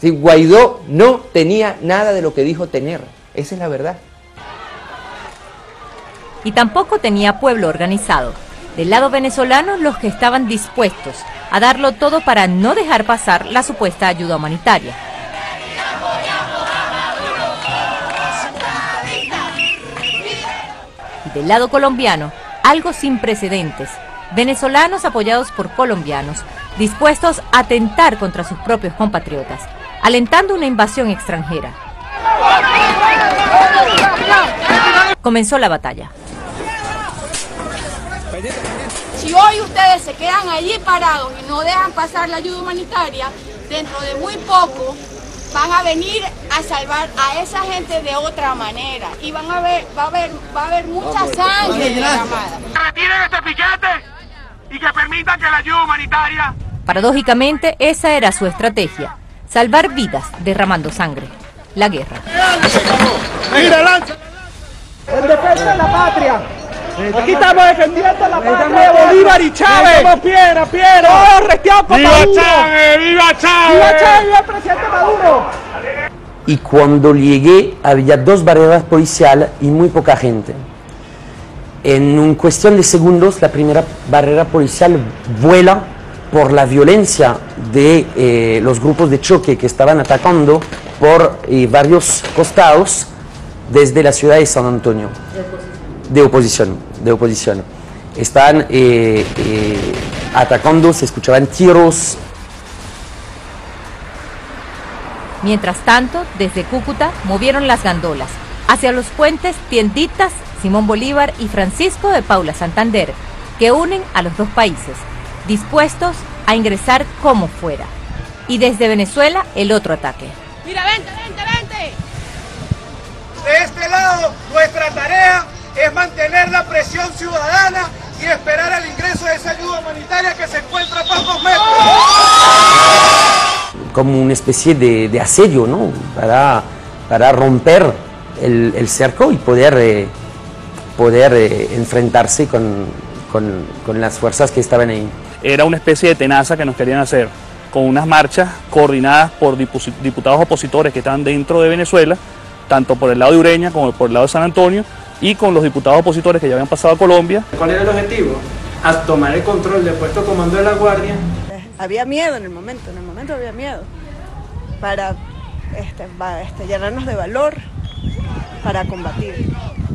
Si Guaidó no tenía nada de lo que dijo tener. Esa es la verdad y tampoco tenía pueblo organizado. Del lado venezolano, los que estaban dispuestos a darlo todo para no dejar pasar la supuesta ayuda humanitaria. Del lado colombiano, algo sin precedentes. Venezolanos apoyados por colombianos, dispuestos a atentar contra sus propios compatriotas, alentando una invasión extranjera. Comenzó la batalla. Si hoy ustedes se quedan allí parados y no dejan pasar la ayuda humanitaria, dentro de muy poco van a venir a salvar a esa gente de otra manera y van a ver, va a haber, va a haber mucha sangre derramada. Retiren este piquete y que permitan que la ayuda humanitaria Paradójicamente, esa era su estrategia, salvar vidas derramando sangre, la guerra. ¡Mira, lanza! En defensa de la patria. Aquí estamos defendiendo la patria de Bolívar y Chávez. Somos piedra, piedra. Todos resteados por ¡Viva Maduro. Chávez! ¡Viva Chávez! ¡Viva Chávez! ¡Viva el presidente Maduro! Y cuando llegué había dos barreras policiales y muy poca gente. En un cuestión de segundos la primera barrera policial vuela por la violencia de eh, los grupos de choque que estaban atacando por eh, varios costados desde la ciudad de San Antonio. De oposición, de oposición. Estaban eh, eh, atacando, se escuchaban tiros, Mientras tanto, desde Cúcuta movieron las gandolas hacia los puentes tienditas Simón Bolívar y Francisco de Paula Santander, que unen a los dos países, dispuestos a ingresar como fuera. Y desde Venezuela, el otro ataque. Mira, vente, vente, vente. De este lado, nuestra tarea es mantener la presión ciudadana y esperar el ingreso de esa ayuda humanitaria que se encuentra a pocos metros. Como una especie de, de asedio, ¿no? Para, para romper el, el cerco y poder, eh, poder eh, enfrentarse con, con, con las fuerzas que estaban ahí. Era una especie de tenaza que nos querían hacer, con unas marchas coordinadas por dipu- diputados opositores que están dentro de Venezuela, tanto por el lado de Ureña como por el lado de San Antonio, y con los diputados opositores que ya habían pasado a Colombia. ¿Cuál era el objetivo? A tomar el control del puesto comando de la Guardia Había miedo en el momento, en el momento había miedo para este, va- este, llenarnos de valor para combatir.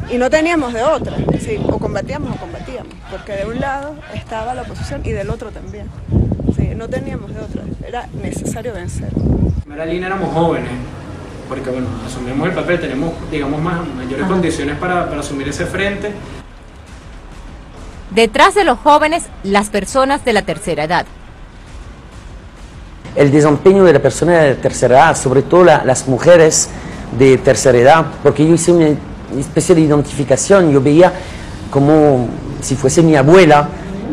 Y no teníamos de otra, sí, o combatíamos o combatíamos, porque de un lado estaba la oposición y del otro también. Sí, no teníamos de otra, era necesario vencer. En primera línea éramos jóvenes, porque bueno, asumimos el papel, tenemos, digamos, más, mayores condiciones para, para asumir ese frente. Detrás de los jóvenes, las personas de la tercera edad. el desempeño de la persona de tercera edad, sobre todo la- las mujeres de tercera edad, porque yo hice una especie de identificación, yo veía como si fuese mi abuela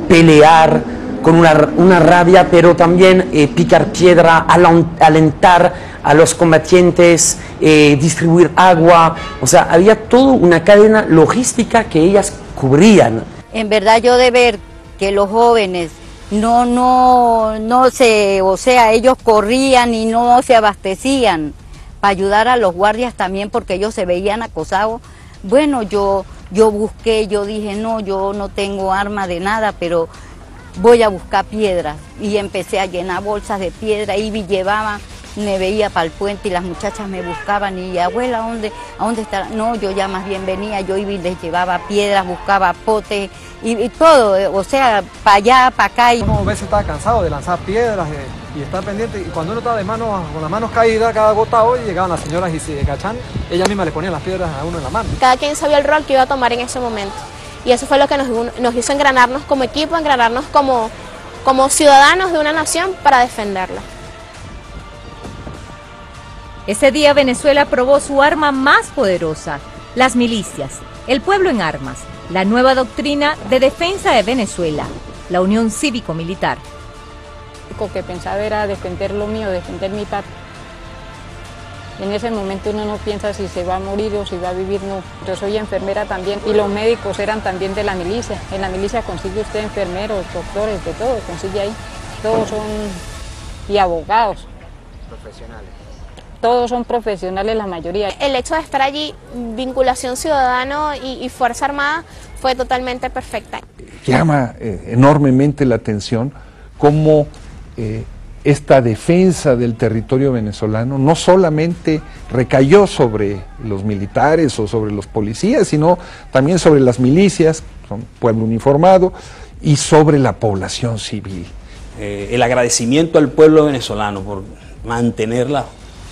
pelear con una, una rabia, pero también eh, picar piedra, alentar a los combatientes, eh, distribuir agua, o sea, había toda una cadena logística que ellas cubrían. En verdad yo de ver que los jóvenes no, no, no se, o sea, ellos corrían y no se abastecían para ayudar a los guardias también porque ellos se veían acosados. Bueno, yo, yo busqué, yo dije, no, yo no tengo arma de nada, pero voy a buscar piedras. Y empecé a llenar bolsas de piedra y llevaba, me veía para el puente y las muchachas me buscaban y abuela, ¿a dónde, ¿a dónde está? No, yo ya más bien venía, yo iba y les llevaba piedras, buscaba potes y, y todo, o sea, para allá, para acá. Y... Uno a veces estaba cansado de lanzar piedras eh, y estar pendiente. Y cuando uno estaba de manos, con las manos caídas, cada agotado, y llegaban las señoras y se cachan, ellas mismas le ponían las piedras a uno en la mano. Cada quien sabía el rol que iba a tomar en ese momento. Y eso fue lo que nos, nos hizo engranarnos como equipo, engranarnos como, como ciudadanos de una nación para defenderla. Ese día Venezuela probó su arma más poderosa, las milicias, el pueblo en armas, la nueva doctrina de defensa de Venezuela, la Unión Cívico-Militar. Lo que pensaba era defender lo mío, defender mi patria. En ese momento uno no piensa si se va a morir o si va a vivir, no. Yo soy enfermera también y los médicos eran también de la milicia. En la milicia consigue usted enfermeros, doctores, de todo, consigue ahí. Todos son, y abogados, Profesionales. todos son profesionales la mayoría. El hecho de estar allí, vinculación ciudadano y, y Fuerza Armada, fue totalmente perfecta. llama eh, enormemente la atención cómo eh, esta defensa del territorio venezolano no solamente recayó sobre los militares o sobre los policías, sino también sobre las milicias, pueblo uniformado, y sobre la población civil. Eh, el agradecimiento al pueblo venezolano por mantener la-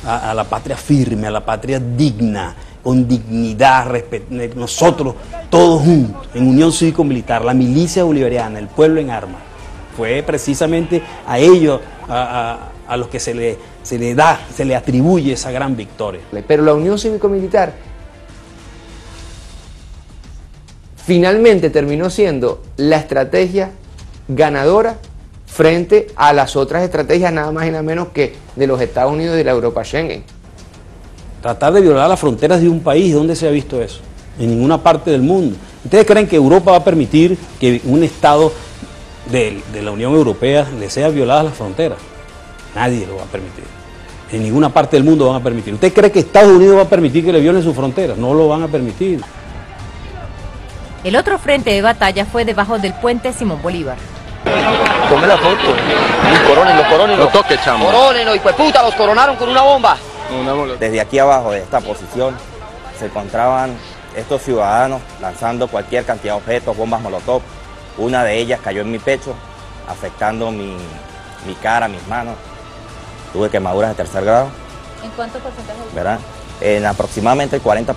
a, la patria firme, a la patria digna, con dignidad, eh, nosotros todos juntos, en unión cívico-militar, la milicia bolivariana, el pueblo en armas, fue precisamente a ellos a, a- a los que se le, se le da, se le atribuye esa gran victoria. Pero la Unión Cívico-Militar finalmente terminó siendo la estrategia ganadora frente a las otras estrategias nada más y nada menos que de los Estados Unidos y de la Europa Schengen. Tratar de violar las fronteras de un país, ¿dónde se ha visto eso? En ninguna parte del mundo. ¿Ustedes creen que Europa va a permitir que un Estado de, de la Unión Europea le sea violadas las fronteras? Nadie lo va a permitir. En ninguna parte del mundo van a permitir. ¿Usted cree que Estados Unidos va a permitir que le violen sus fronteras? No lo van a permitir. El otro frente de batalla fue debajo del puente Simón Bolívar. Tome la foto. Y corónenlo, corónenlo. No toque, chamo. Corónenlo, hijo de puta, los coronaron con una bomba. Desde aquí abajo de esta posición se encontraban estos ciudadanos lanzando cualquier cantidad de objetos, bombas molotov. Una de ellas cayó en mi pecho, afectando mi, mi cara, mis manos. Tuve quemaduras de tercer grado, ¿En cuánto porcentaje? ¿verdad? En aproximadamente el 40%.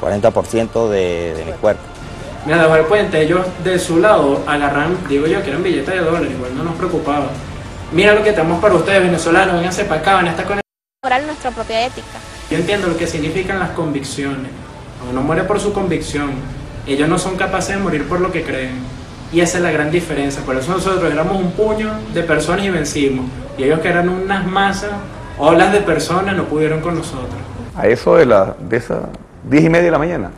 40% de, de mi cuerpo. Mira, debajo del puente, ellos de su lado agarran, digo yo, que eran billetes de dólares, igual no nos preocupaba. Mira lo que tenemos para ustedes, venezolanos, vénganse para acá, van a estar con nuestra propia ética. Yo entiendo lo que significan las convicciones. Uno muere por su convicción. Ellos no son capaces de morir por lo que creen. Y esa es la gran diferencia. Por eso nosotros éramos un puño de personas y vencimos. Y ellos que eran unas masas, olas de personas, no pudieron con nosotros. A eso de, la, de esas diez y media de la mañana,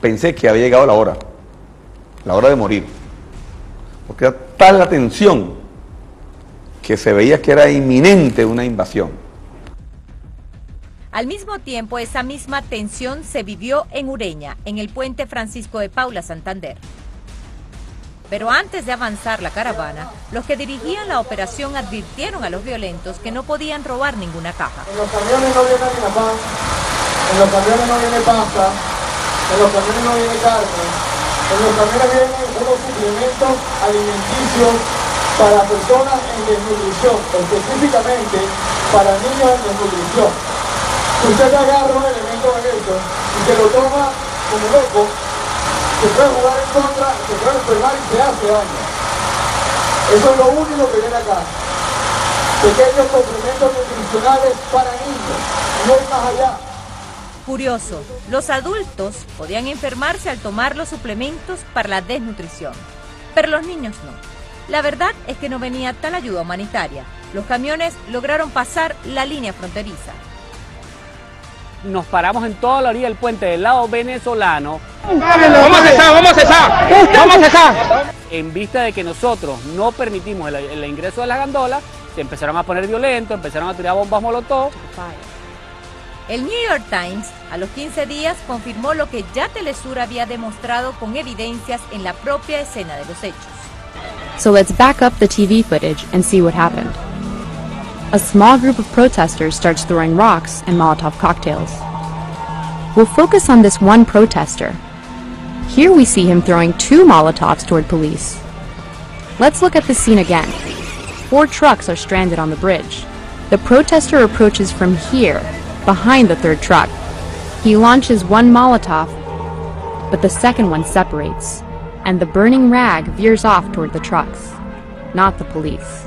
pensé que había llegado la hora, la hora de morir. Porque era tal la tensión que se veía que era inminente una invasión. Al mismo tiempo, esa misma tensión se vivió en Ureña, en el puente Francisco de Paula Santander. Pero antes de avanzar la caravana, los que dirigían la operación advirtieron a los violentos que no podían robar ninguna caja. En los camiones no viene pan, en los camiones no viene pasta, en los camiones no viene carne, en los camiones vienen unos suplementos alimenticios para personas en desnutrición, específicamente para niños en desnutrición. Usted agarra un elemento de eso y se lo toma como loco, se puede jugar en contra, se puede enfermar y se hace daño. Eso es lo único que viene acá. Pequeños complementos nutricionales para niños, no hay más allá. Curioso, los adultos podían enfermarse al tomar los suplementos para la desnutrición, pero los niños no. La verdad es que no venía tal ayuda humanitaria. Los camiones lograron pasar la línea fronteriza. Nos paramos en toda la orilla del puente del lado venezolano. ¡Vamos a cesar, vamos a cesar! ¡Vamos a cesar! En vista de que nosotros no permitimos el, el ingreso de las gandolas, se empezaron a poner violentos, empezaron a tirar bombas molotov. El New York Times, a los 15 días, confirmó lo que ya Telesur había demostrado con evidencias en la propia escena de los hechos. So let's back up the TV footage and see what happened. A small group of protesters starts throwing rocks and Molotov cocktails. We'll focus on this one protester. Here we see him throwing two Molotovs toward police. Let's look at the scene again. Four trucks are stranded on the bridge. The protester approaches from here, behind the third truck. He launches one Molotov, but the second one separates, and the burning rag veers off toward the trucks, not the police.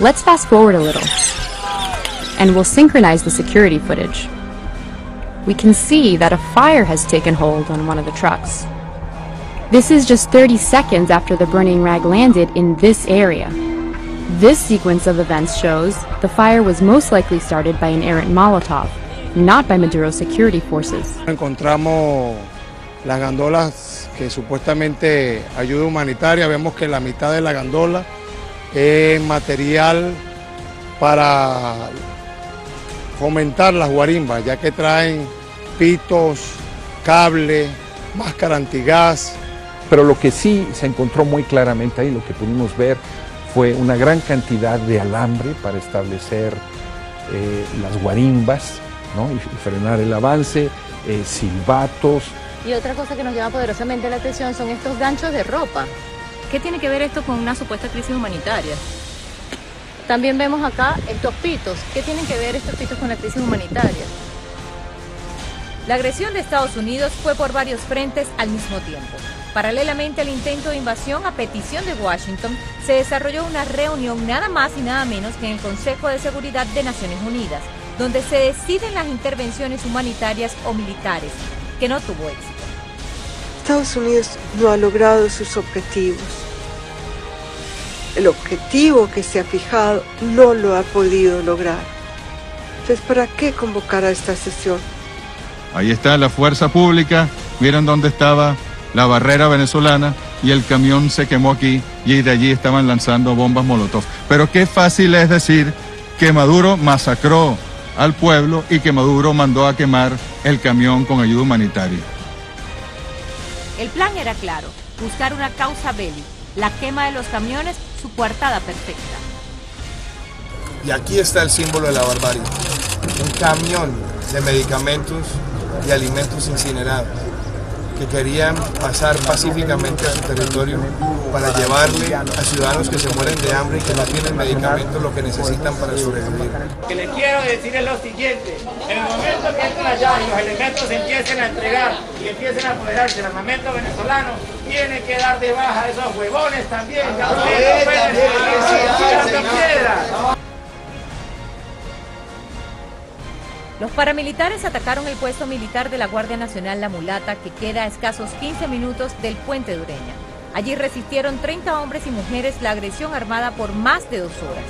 Let's fast forward a little, and we'll synchronize the security footage. We can see that a fire has taken hold on one of the trucks. This is just 30 seconds after the burning rag landed in this area. This sequence of events shows the fire was most likely started by an errant Molotov, not by Maduro's security forces. Las gandolas que supuestamente ayuda humanitaria. Vemos que la mitad de la gandola es material para fomentar las guarimbas, ya que traen pitos, cable, máscara antigás. Pero lo que sí se encontró muy claramente ahí, lo que pudimos ver, fue una gran cantidad de alambre para establecer eh, las guarimbas ¿no? y, y frenar el avance, eh, silbatos. Y otra cosa que nos llama poderosamente la atención son estos ganchos de ropa. ¿Qué tiene que ver esto con una supuesta crisis humanitaria? También vemos acá estos pitos. ¿Qué tienen que ver estos pitos con la crisis humanitaria? La agresión de Estados Unidos fue por varios frentes al mismo tiempo. Paralelamente al intento de invasión a petición de Washington, se desarrolló una reunión nada más y nada menos que en el Consejo de Seguridad de Naciones Unidas, donde se deciden las intervenciones humanitarias o militares, que no tuvo éxito. Estados Unidos no ha logrado sus objetivos. El objetivo que se ha fijado no lo ha podido lograr. Entonces, ¿para qué convocar a esta sesión? Ahí está la fuerza pública, miren dónde estaba la barrera venezolana y el camión se quemó aquí y de allí estaban lanzando bombas molotov. Pero qué fácil es decir que Maduro masacró al pueblo y que Maduro mandó a quemar el camión con ayuda humanitaria. El plan era claro, buscar una causa belli, la quema de los camiones, su coartada perfecta. Y aquí está el símbolo de la barbarie. Un camión de medicamentos y alimentos incinerados. Que querían pasar pacíficamente a su territorio para llevarle a ciudadanos que se mueren de hambre y que no tienen medicamentos lo que necesitan para sobrevivir. Lo que les quiero decir es lo siguiente, en el momento que entren allá y los elementos se empiecen a entregar y empiecen a apoderarse del armamento venezolano, tienen que dar de baja a esos huevones también, Los paramilitares atacaron el puesto militar de la Guardia Nacional La Mulata, que queda a escasos 15 minutos del puente de Ureña. Allí resistieron 30 hombres y mujeres la agresión armada por más de dos horas.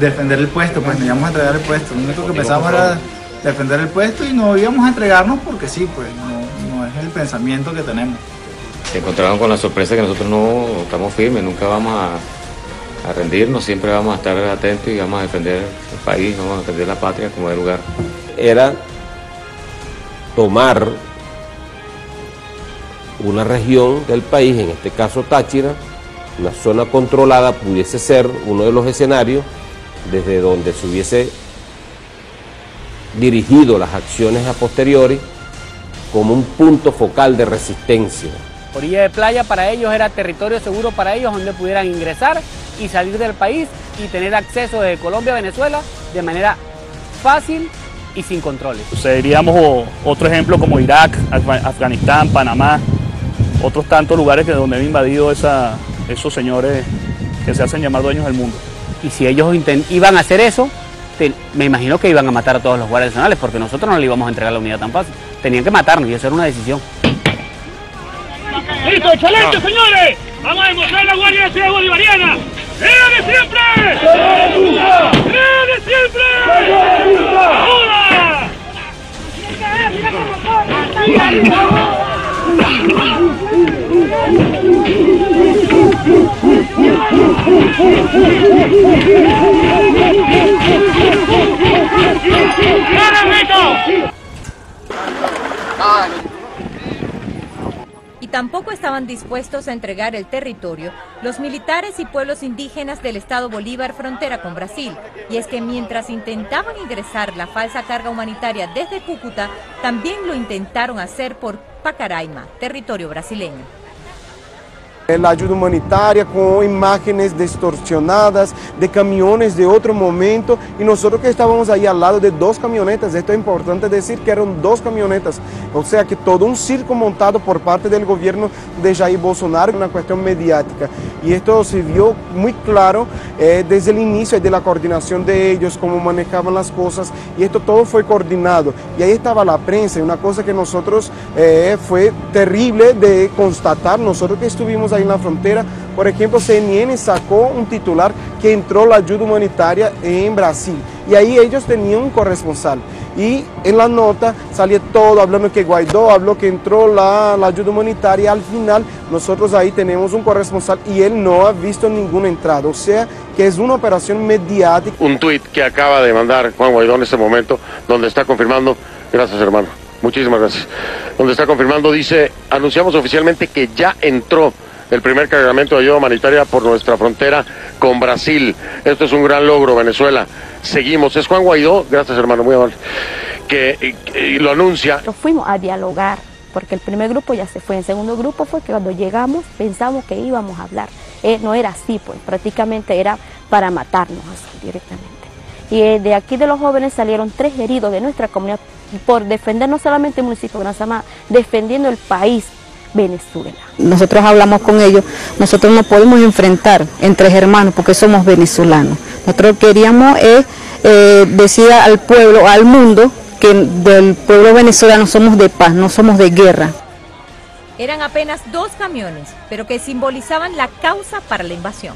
Defender el puesto, pues nos íbamos a entregar el puesto. Lo único que pensábamos era defender el puesto y no íbamos a entregarnos porque sí, pues no, no es el pensamiento que tenemos. Se encontraron con la sorpresa que nosotros no estamos firmes, nunca vamos a a rendirnos, siempre vamos a estar atentos y vamos a defender el país, vamos a defender la patria como de lugar. Era tomar una región del país, en este caso Táchira, una zona controlada pudiese ser uno de los escenarios desde donde se hubiese dirigido las acciones a posteriori como un punto focal de resistencia. Orilla de playa para ellos era territorio seguro para ellos donde pudieran ingresar y salir del país y tener acceso de Colombia a Venezuela de manera fácil y sin controles. Seríamos otro ejemplo como Irak, Afganistán, Panamá, otros tantos lugares que donde han invadido esa, esos señores que se hacen llamar dueños del mundo. Y si ellos iban a hacer eso, me imagino que iban a matar a todos los guardias nacionales, porque nosotros no le íbamos a entregar la unidad tan fácil. Tenían que matarnos y eso era una decisión. ¡Listo, excelente, señores! ¡Vamos a demostrar la Guardia Nacional Bolivariana! ¡Ea de siempre! ¡Ea de siempre! ¡Ahora! Tampoco estaban dispuestos a entregar el territorio los militares y pueblos indígenas del estado Bolívar frontera con Brasil. Y es que mientras intentaban ingresar la falsa carga humanitaria desde Cúcuta, también lo intentaron hacer por Pacaraima, territorio brasileño. La ayuda humanitaria con imágenes distorsionadas de camiones de otro momento. Y nosotros que estábamos ahí al lado de dos camionetas, esto es importante decir que eran dos camionetas, o sea que todo un circo montado por parte del gobierno de Jair Bolsonaro, una cuestión mediática. Y esto se vio muy claro eh, desde el inicio de la coordinación de ellos, cómo manejaban las cosas. Y esto todo fue coordinado. Y ahí estaba la prensa. Y una cosa que nosotros eh, fue terrible de constatar, nosotros que estuvimos ahí en la frontera. Por ejemplo, CNN sacó un titular que entró la ayuda humanitaria en Brasil y ahí ellos tenían un corresponsal. Y en la nota salía todo hablando que Guaidó habló que entró la, la ayuda humanitaria. Al final, nosotros ahí tenemos un corresponsal y él no ha visto ninguna entrada. O sea, que es una operación mediática. Un tuit que acaba de mandar Juan Guaidó en este momento, donde está confirmando, gracias hermano, muchísimas gracias, donde está confirmando, dice, anunciamos oficialmente que ya entró el primer cargamento de ayuda humanitaria por nuestra frontera con Brasil. Esto es un gran logro, Venezuela. Seguimos. Es Juan Guaidó, gracias hermano, muy amable, que lo anuncia. Nos fuimos a dialogar, porque el primer grupo ya se fue. El segundo grupo fue que cuando llegamos pensamos que íbamos a hablar. Eh, no era así, pues prácticamente era para matarnos así directamente. Y eh, de aquí de los jóvenes salieron tres heridos de nuestra comunidad por defender no solamente el municipio de Gran Samá, defendiendo el país, Venezuela. Nosotros hablamos con ellos, nosotros no podemos enfrentar entre hermanos porque somos venezolanos. Nosotros queríamos eh, decir al pueblo, al mundo, que del pueblo venezolano somos de paz, no somos de guerra. Eran apenas dos camiones, pero que simbolizaban la causa para la invasión.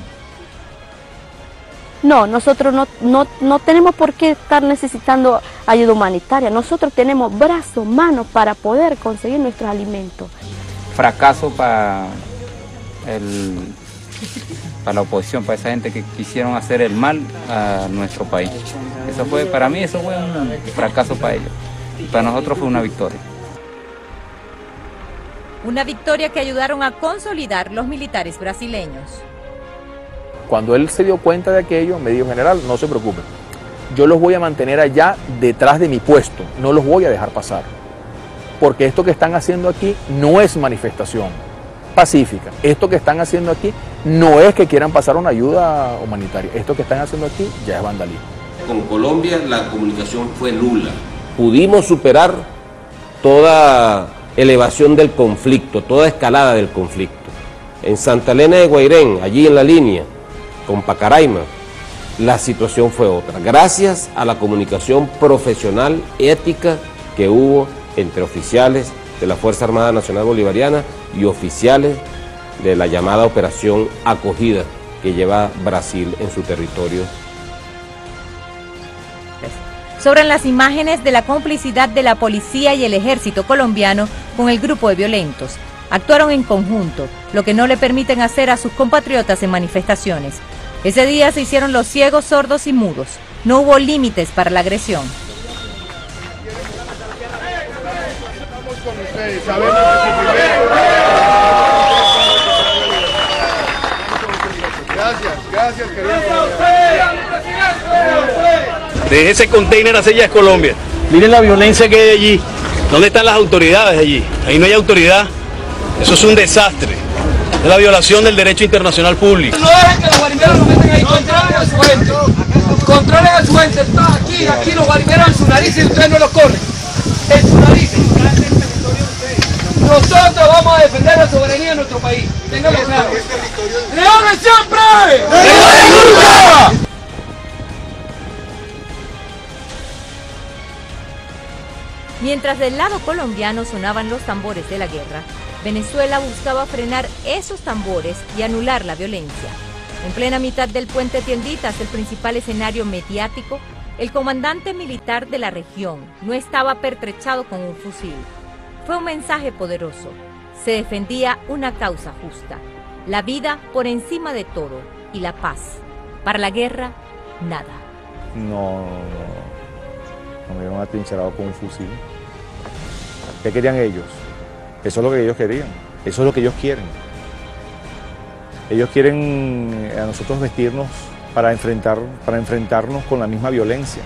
No, nosotros no, no, no, tenemos por qué estar necesitando ayuda humanitaria. Nosotros tenemos brazos, manos para poder conseguir nuestros alimentos fracaso para, el, para la oposición, para esa gente que quisieron hacer el mal a nuestro país. Eso fue, para mí eso fue un fracaso para ellos. Para nosotros fue una victoria. Una victoria que ayudaron a consolidar los militares brasileños. Cuando él se dio cuenta de aquello, me dijo, general, no se preocupe, yo los voy a mantener allá detrás de mi puesto, no los voy a dejar pasar. Porque esto que están haciendo aquí no es manifestación pacífica. Esto que están haciendo aquí no es que quieran pasar una ayuda humanitaria. Esto que están haciendo aquí ya es vandalismo. Con Colombia la comunicación fue nula. Pudimos superar toda elevación del conflicto, toda escalada del conflicto. En Santa Elena de Guairén, allí en la línea, con Pacaraima, la situación fue otra. Gracias a la comunicación profesional, ética que hubo entre oficiales de la Fuerza Armada Nacional Bolivariana y oficiales de la llamada Operación Acogida que lleva Brasil en su territorio sobran las imágenes de la complicidad de la policía y el ejército colombiano con el grupo de violentos. Actuaron en conjunto, lo que no le permiten hacer a sus compatriotas en manifestaciones. Ese día se hicieron los ciegos, sordos y mudos. No hubo límites para la agresión. Gracias, gracias, querido. Deje ese container hacia allá es Colombia. Miren la violencia que hay allí. ¿Dónde están las autoridades allí? Ahí no hay autoridad. Eso es un desastre. Es la violación del derecho internacional público. No dejen que los guarimeros lo metan ahí, controlen a su gente. Controlen a su gente. Está aquí, aquí los guarimeros en su nariz y ustedes no los corren. En su nariz. Nosotros vamos a defender la soberanía de nuestro país. Ténganlo claro. ¡Leones siempre! ¡Leones nunca! Mientras del lado colombiano sonaban los tambores de la guerra, Venezuela buscaba frenar esos tambores y anular la violencia. En plena mitad del puente Tienditas, el principal escenario mediático, el comandante militar de la región no estaba pertrechado con un fusil. Fue un mensaje poderoso. Se defendía una causa justa, la vida por encima de todo y la paz. Para la guerra, nada. No, no, no me vieron atrincherado con un fusil. ¿Qué querían ellos? Eso es lo que ellos querían. Eso es lo que ellos quieren. Ellos quieren a nosotros vestirnos para, enfrentar, para enfrentarnos con la misma violencia,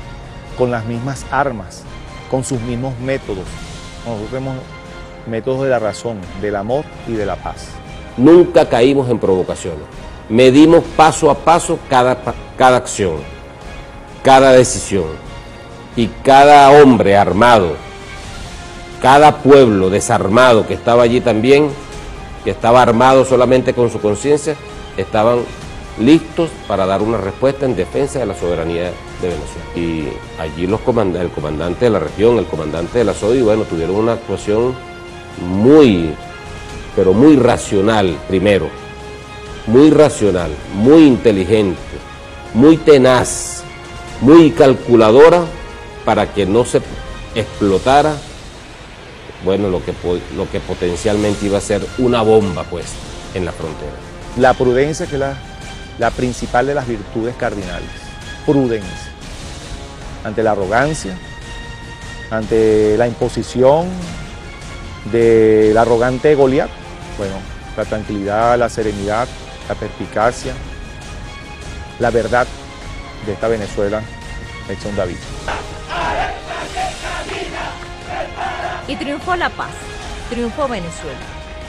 con las mismas armas, con sus mismos métodos. Nosotros tenemos métodos de la razón, del amor y de la paz. Nunca caímos en provocaciones. Medimos paso a paso cada, cada acción, cada decisión. Y cada hombre armado, cada pueblo desarmado que estaba allí también, que estaba armado solamente con su conciencia, estaban listos para dar una respuesta en defensa de la soberanía de Venezuela. Y allí los comandantes, el comandante de la región, el comandante de la SODI, bueno, tuvieron una actuación muy, pero muy racional primero, muy racional, muy inteligente, muy tenaz, muy calculadora para que no se explotara bueno, lo que, lo que potencialmente iba a ser una bomba pues en la frontera. La prudencia que la, la principal de las virtudes cardinales, prudencia, ante la arrogancia, ante la imposición del arrogante Goliat, bueno, la tranquilidad, la serenidad, la perspicacia, la verdad de esta Venezuela un David. Y triunfó la paz, triunfó Venezuela.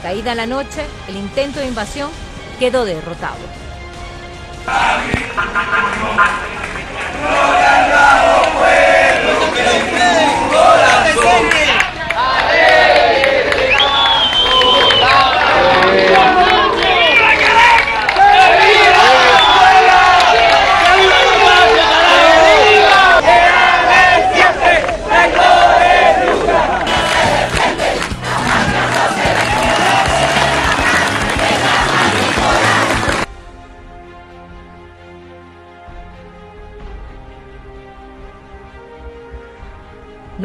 Caída la noche, el intento de invasión quedó derrotado. No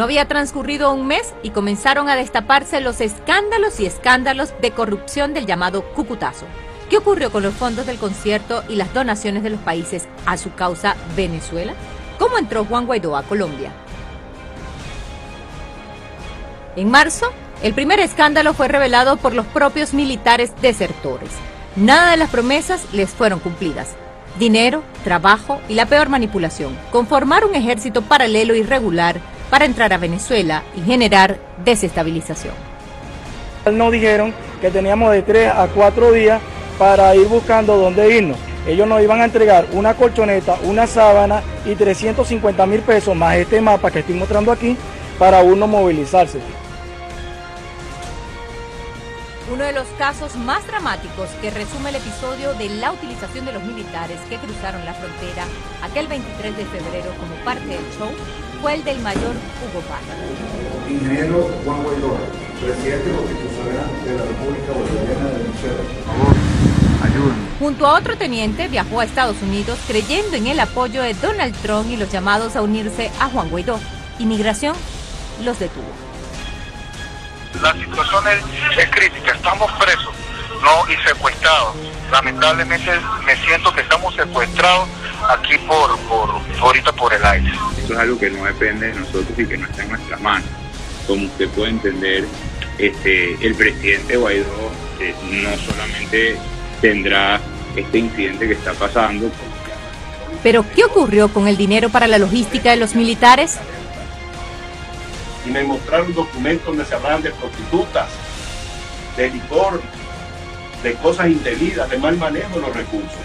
había transcurrido un mes y comenzaron a destaparse los escándalos y escándalos de corrupción del llamado Cucutazo. ¿Qué ocurrió con los fondos del concierto y las donaciones de los países a su causa Venezuela? ¿Cómo entró Juan Guaidó a Colombia? En marzo, el primer escándalo fue revelado por los propios militares desertores. Nada de las promesas les fueron cumplidas. Dinero, trabajo y la peor manipulación. Conformar un ejército paralelo irregular para entrar a Venezuela y generar desestabilización. Nos dijeron que teníamos de 3 a 4 días para ir buscando dónde irnos. Ellos nos iban a entregar una colchoneta, una sábana y 350 mil pesos más este mapa que estoy mostrando aquí para uno movilizarse. Uno de los casos más dramáticos que resume el episodio de la utilización de los militares que cruzaron la frontera aquel 23 de febrero como parte del show fue el del mayor Hugo Parra. Ingeniero Juan Guaidó, presidente constitucional de la República Bolivariana de Venezuela. Por favor, ayúdenme. Junto a otro teniente viajó a Estados Unidos creyendo en el apoyo de Donald Trump y los llamados a unirse a Juan Guaidó. Inmigración los detuvo. La situación es, es crítica, estamos presos no y secuestrados. Lamentablemente me siento que estamos secuestrados aquí por, por ahorita por el aire. Esto es algo que no depende de nosotros y que no está en nuestra mano. Como usted puede entender, este, el presidente Guaidó eh, no solamente tendrá este incidente que está pasando, Pero, ¿qué ocurrió con el dinero para la logística de los militares? Y me mostraron documentos donde se hablaban de prostitutas, de licor, de cosas indebidas, de mal manejo de los recursos.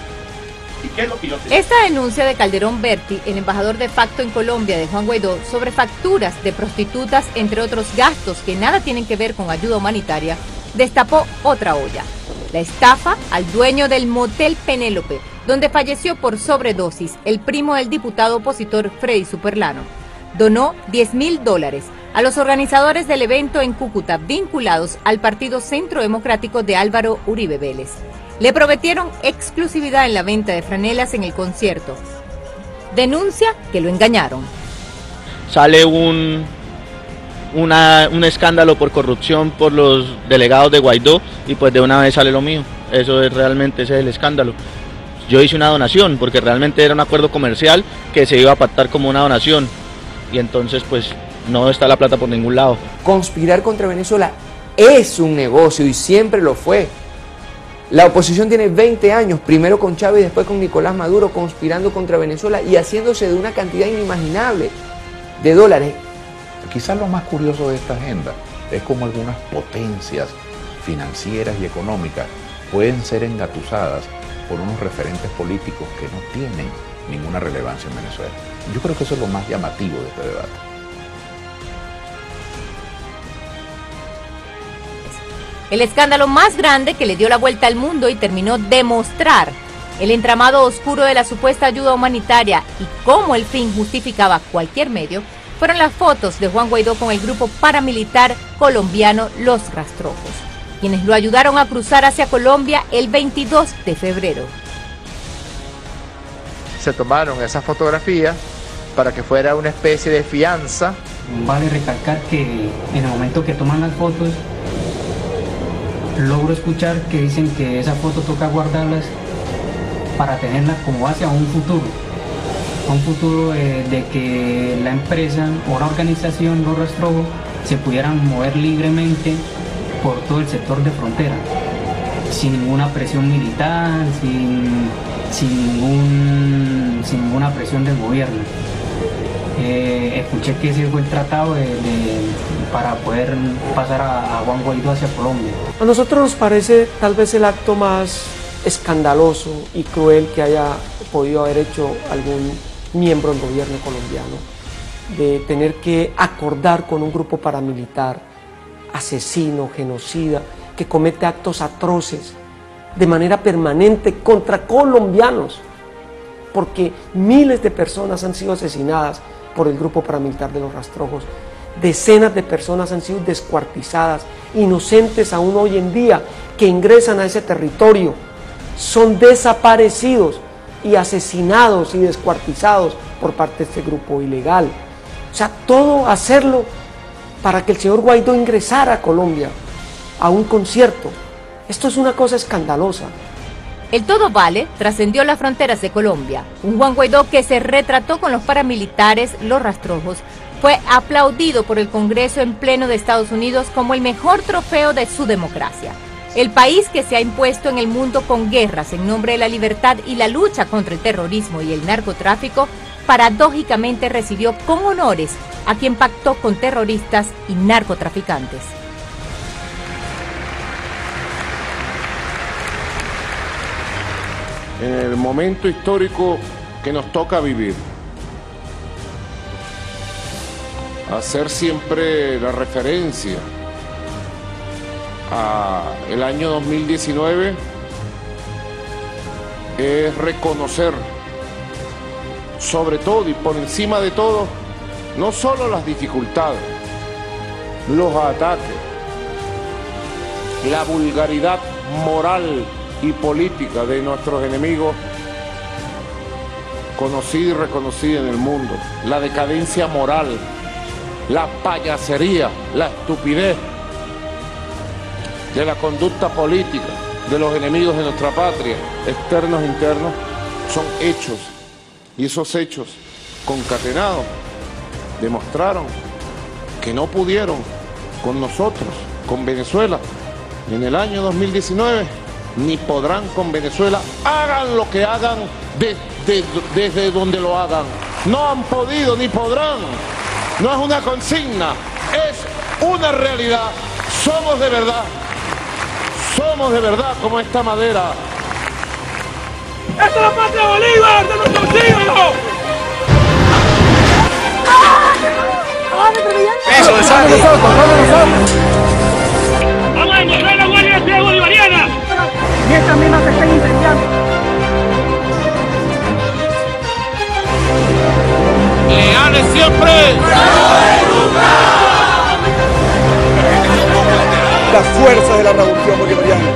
¿Y qué es lo que yo Esta denuncia de Calderón Berti, el embajador de facto en Colombia de Juan Guaidó, sobre facturas de prostitutas, entre otros gastos que nada tienen que ver con ayuda humanitaria, destapó otra olla. La estafa al dueño del motel Penélope, donde falleció por sobredosis el primo del diputado opositor Freddy Superlano. Donó 10 mil dólares a los organizadores del evento en Cúcuta vinculados al Partido Centro Democrático de Álvaro Uribe Vélez. Le prometieron exclusividad en la venta de franelas en el concierto. Denuncia que lo engañaron. sale un, un escándalo por corrupción por los delegados de Guaidó y pues de una vez sale lo mío. Eso es realmente ese es el escándalo. Yo hice una donación porque realmente era un acuerdo comercial que se iba a pactar como una donación y entonces pues no está la plata por ningún lado. Conspirar contra Venezuela es un negocio y siempre lo fue. La oposición tiene 20 años, primero con Chávez y después con Nicolás Maduro, conspirando contra Venezuela y haciéndose de una cantidad inimaginable de dólares. Quizás lo más curioso de esta agenda es cómo algunas potencias financieras y económicas pueden ser engatusadas por unos referentes políticos que no tienen ninguna relevancia en Venezuela. Yo creo que eso es lo más llamativo de este debate. El escándalo más grande que le dio la vuelta al mundo y terminó de mostrar el entramado oscuro de la supuesta ayuda humanitaria y cómo el fin justificaba cualquier medio, fueron las fotos de Juan Guaidó con el grupo paramilitar colombiano Los Rastrojos, quienes lo ayudaron a cruzar hacia Colombia el 22 de febrero. Se tomaron esas fotografías para que fuera una especie de fianza Vale recalcar que en el momento que toman las fotos, logro escuchar que dicen que esa foto toca guardarlas para tenerla como base a un futuro. A un futuro eh, de que la empresa o la organización, los rastrojos, se pudieran mover libremente por todo el sector de frontera, sin ninguna presión militar, sin, sin, ningún- sin ninguna presión del gobierno. Eh, escuché que ese el tratado para poder pasar a, a Juan Guaidó hacia Colombia. A nosotros nos parece tal vez el acto más escandaloso y cruel que haya podido haber hecho algún miembro del gobierno colombiano, de tener que acordar con un grupo paramilitar, asesino, genocida, que comete actos atroces de manera permanente contra colombianos, porque miles de personas han sido asesinadas por el grupo paramilitar de los rastrojos. Decenas de personas han sido descuartizadas, inocentes aún hoy en día, que ingresan a ese territorio, son desaparecidos y asesinados y descuartizados por parte de este grupo ilegal. O sea, todo hacerlo para que el señor Guaidó ingresara a Colombia a un concierto. Esto es una cosa escandalosa. El todo vale trascendió las fronteras de Colombia. Un Juan Guaidó que se retrató con los paramilitares, los rastrojos, fue aplaudido por el Congreso en pleno de Estados Unidos como el mejor trofeo de su democracia. El país que se ha impuesto en el mundo con guerras en nombre de la libertad y la lucha contra el terrorismo y el narcotráfico, paradójicamente recibió con honores a quien pactó con terroristas y narcotraficantes. En el momento histórico que nos toca vivir, hacer siempre la referencia a el año 2019 es reconocer sobre todo y por encima de todo no solo las dificultades, los ataques, la vulgaridad moral y política de nuestros enemigos conocida y reconocida en el mundo, la decadencia moral, la payasería, la estupidez de la conducta política de los enemigos de nuestra patria, externos e internos, son hechos. Y esos hechos concatenados demostraron que no pudieron con nosotros, con Venezuela, en el año 2019, ni podrán con Venezuela, hagan lo que hagan desde donde lo hagan. No han podido ni podrán. No es una consigna, es una realidad. Somos de verdad. Somos de verdad como esta madera. ¡Esta es la patria Bolívar de nuestros hijos! ¡Eso de sangre! ¡Vamos a Y estas mismas se están incendiando. ¡Leales siempre! La fuerza de la revolución bolivariana.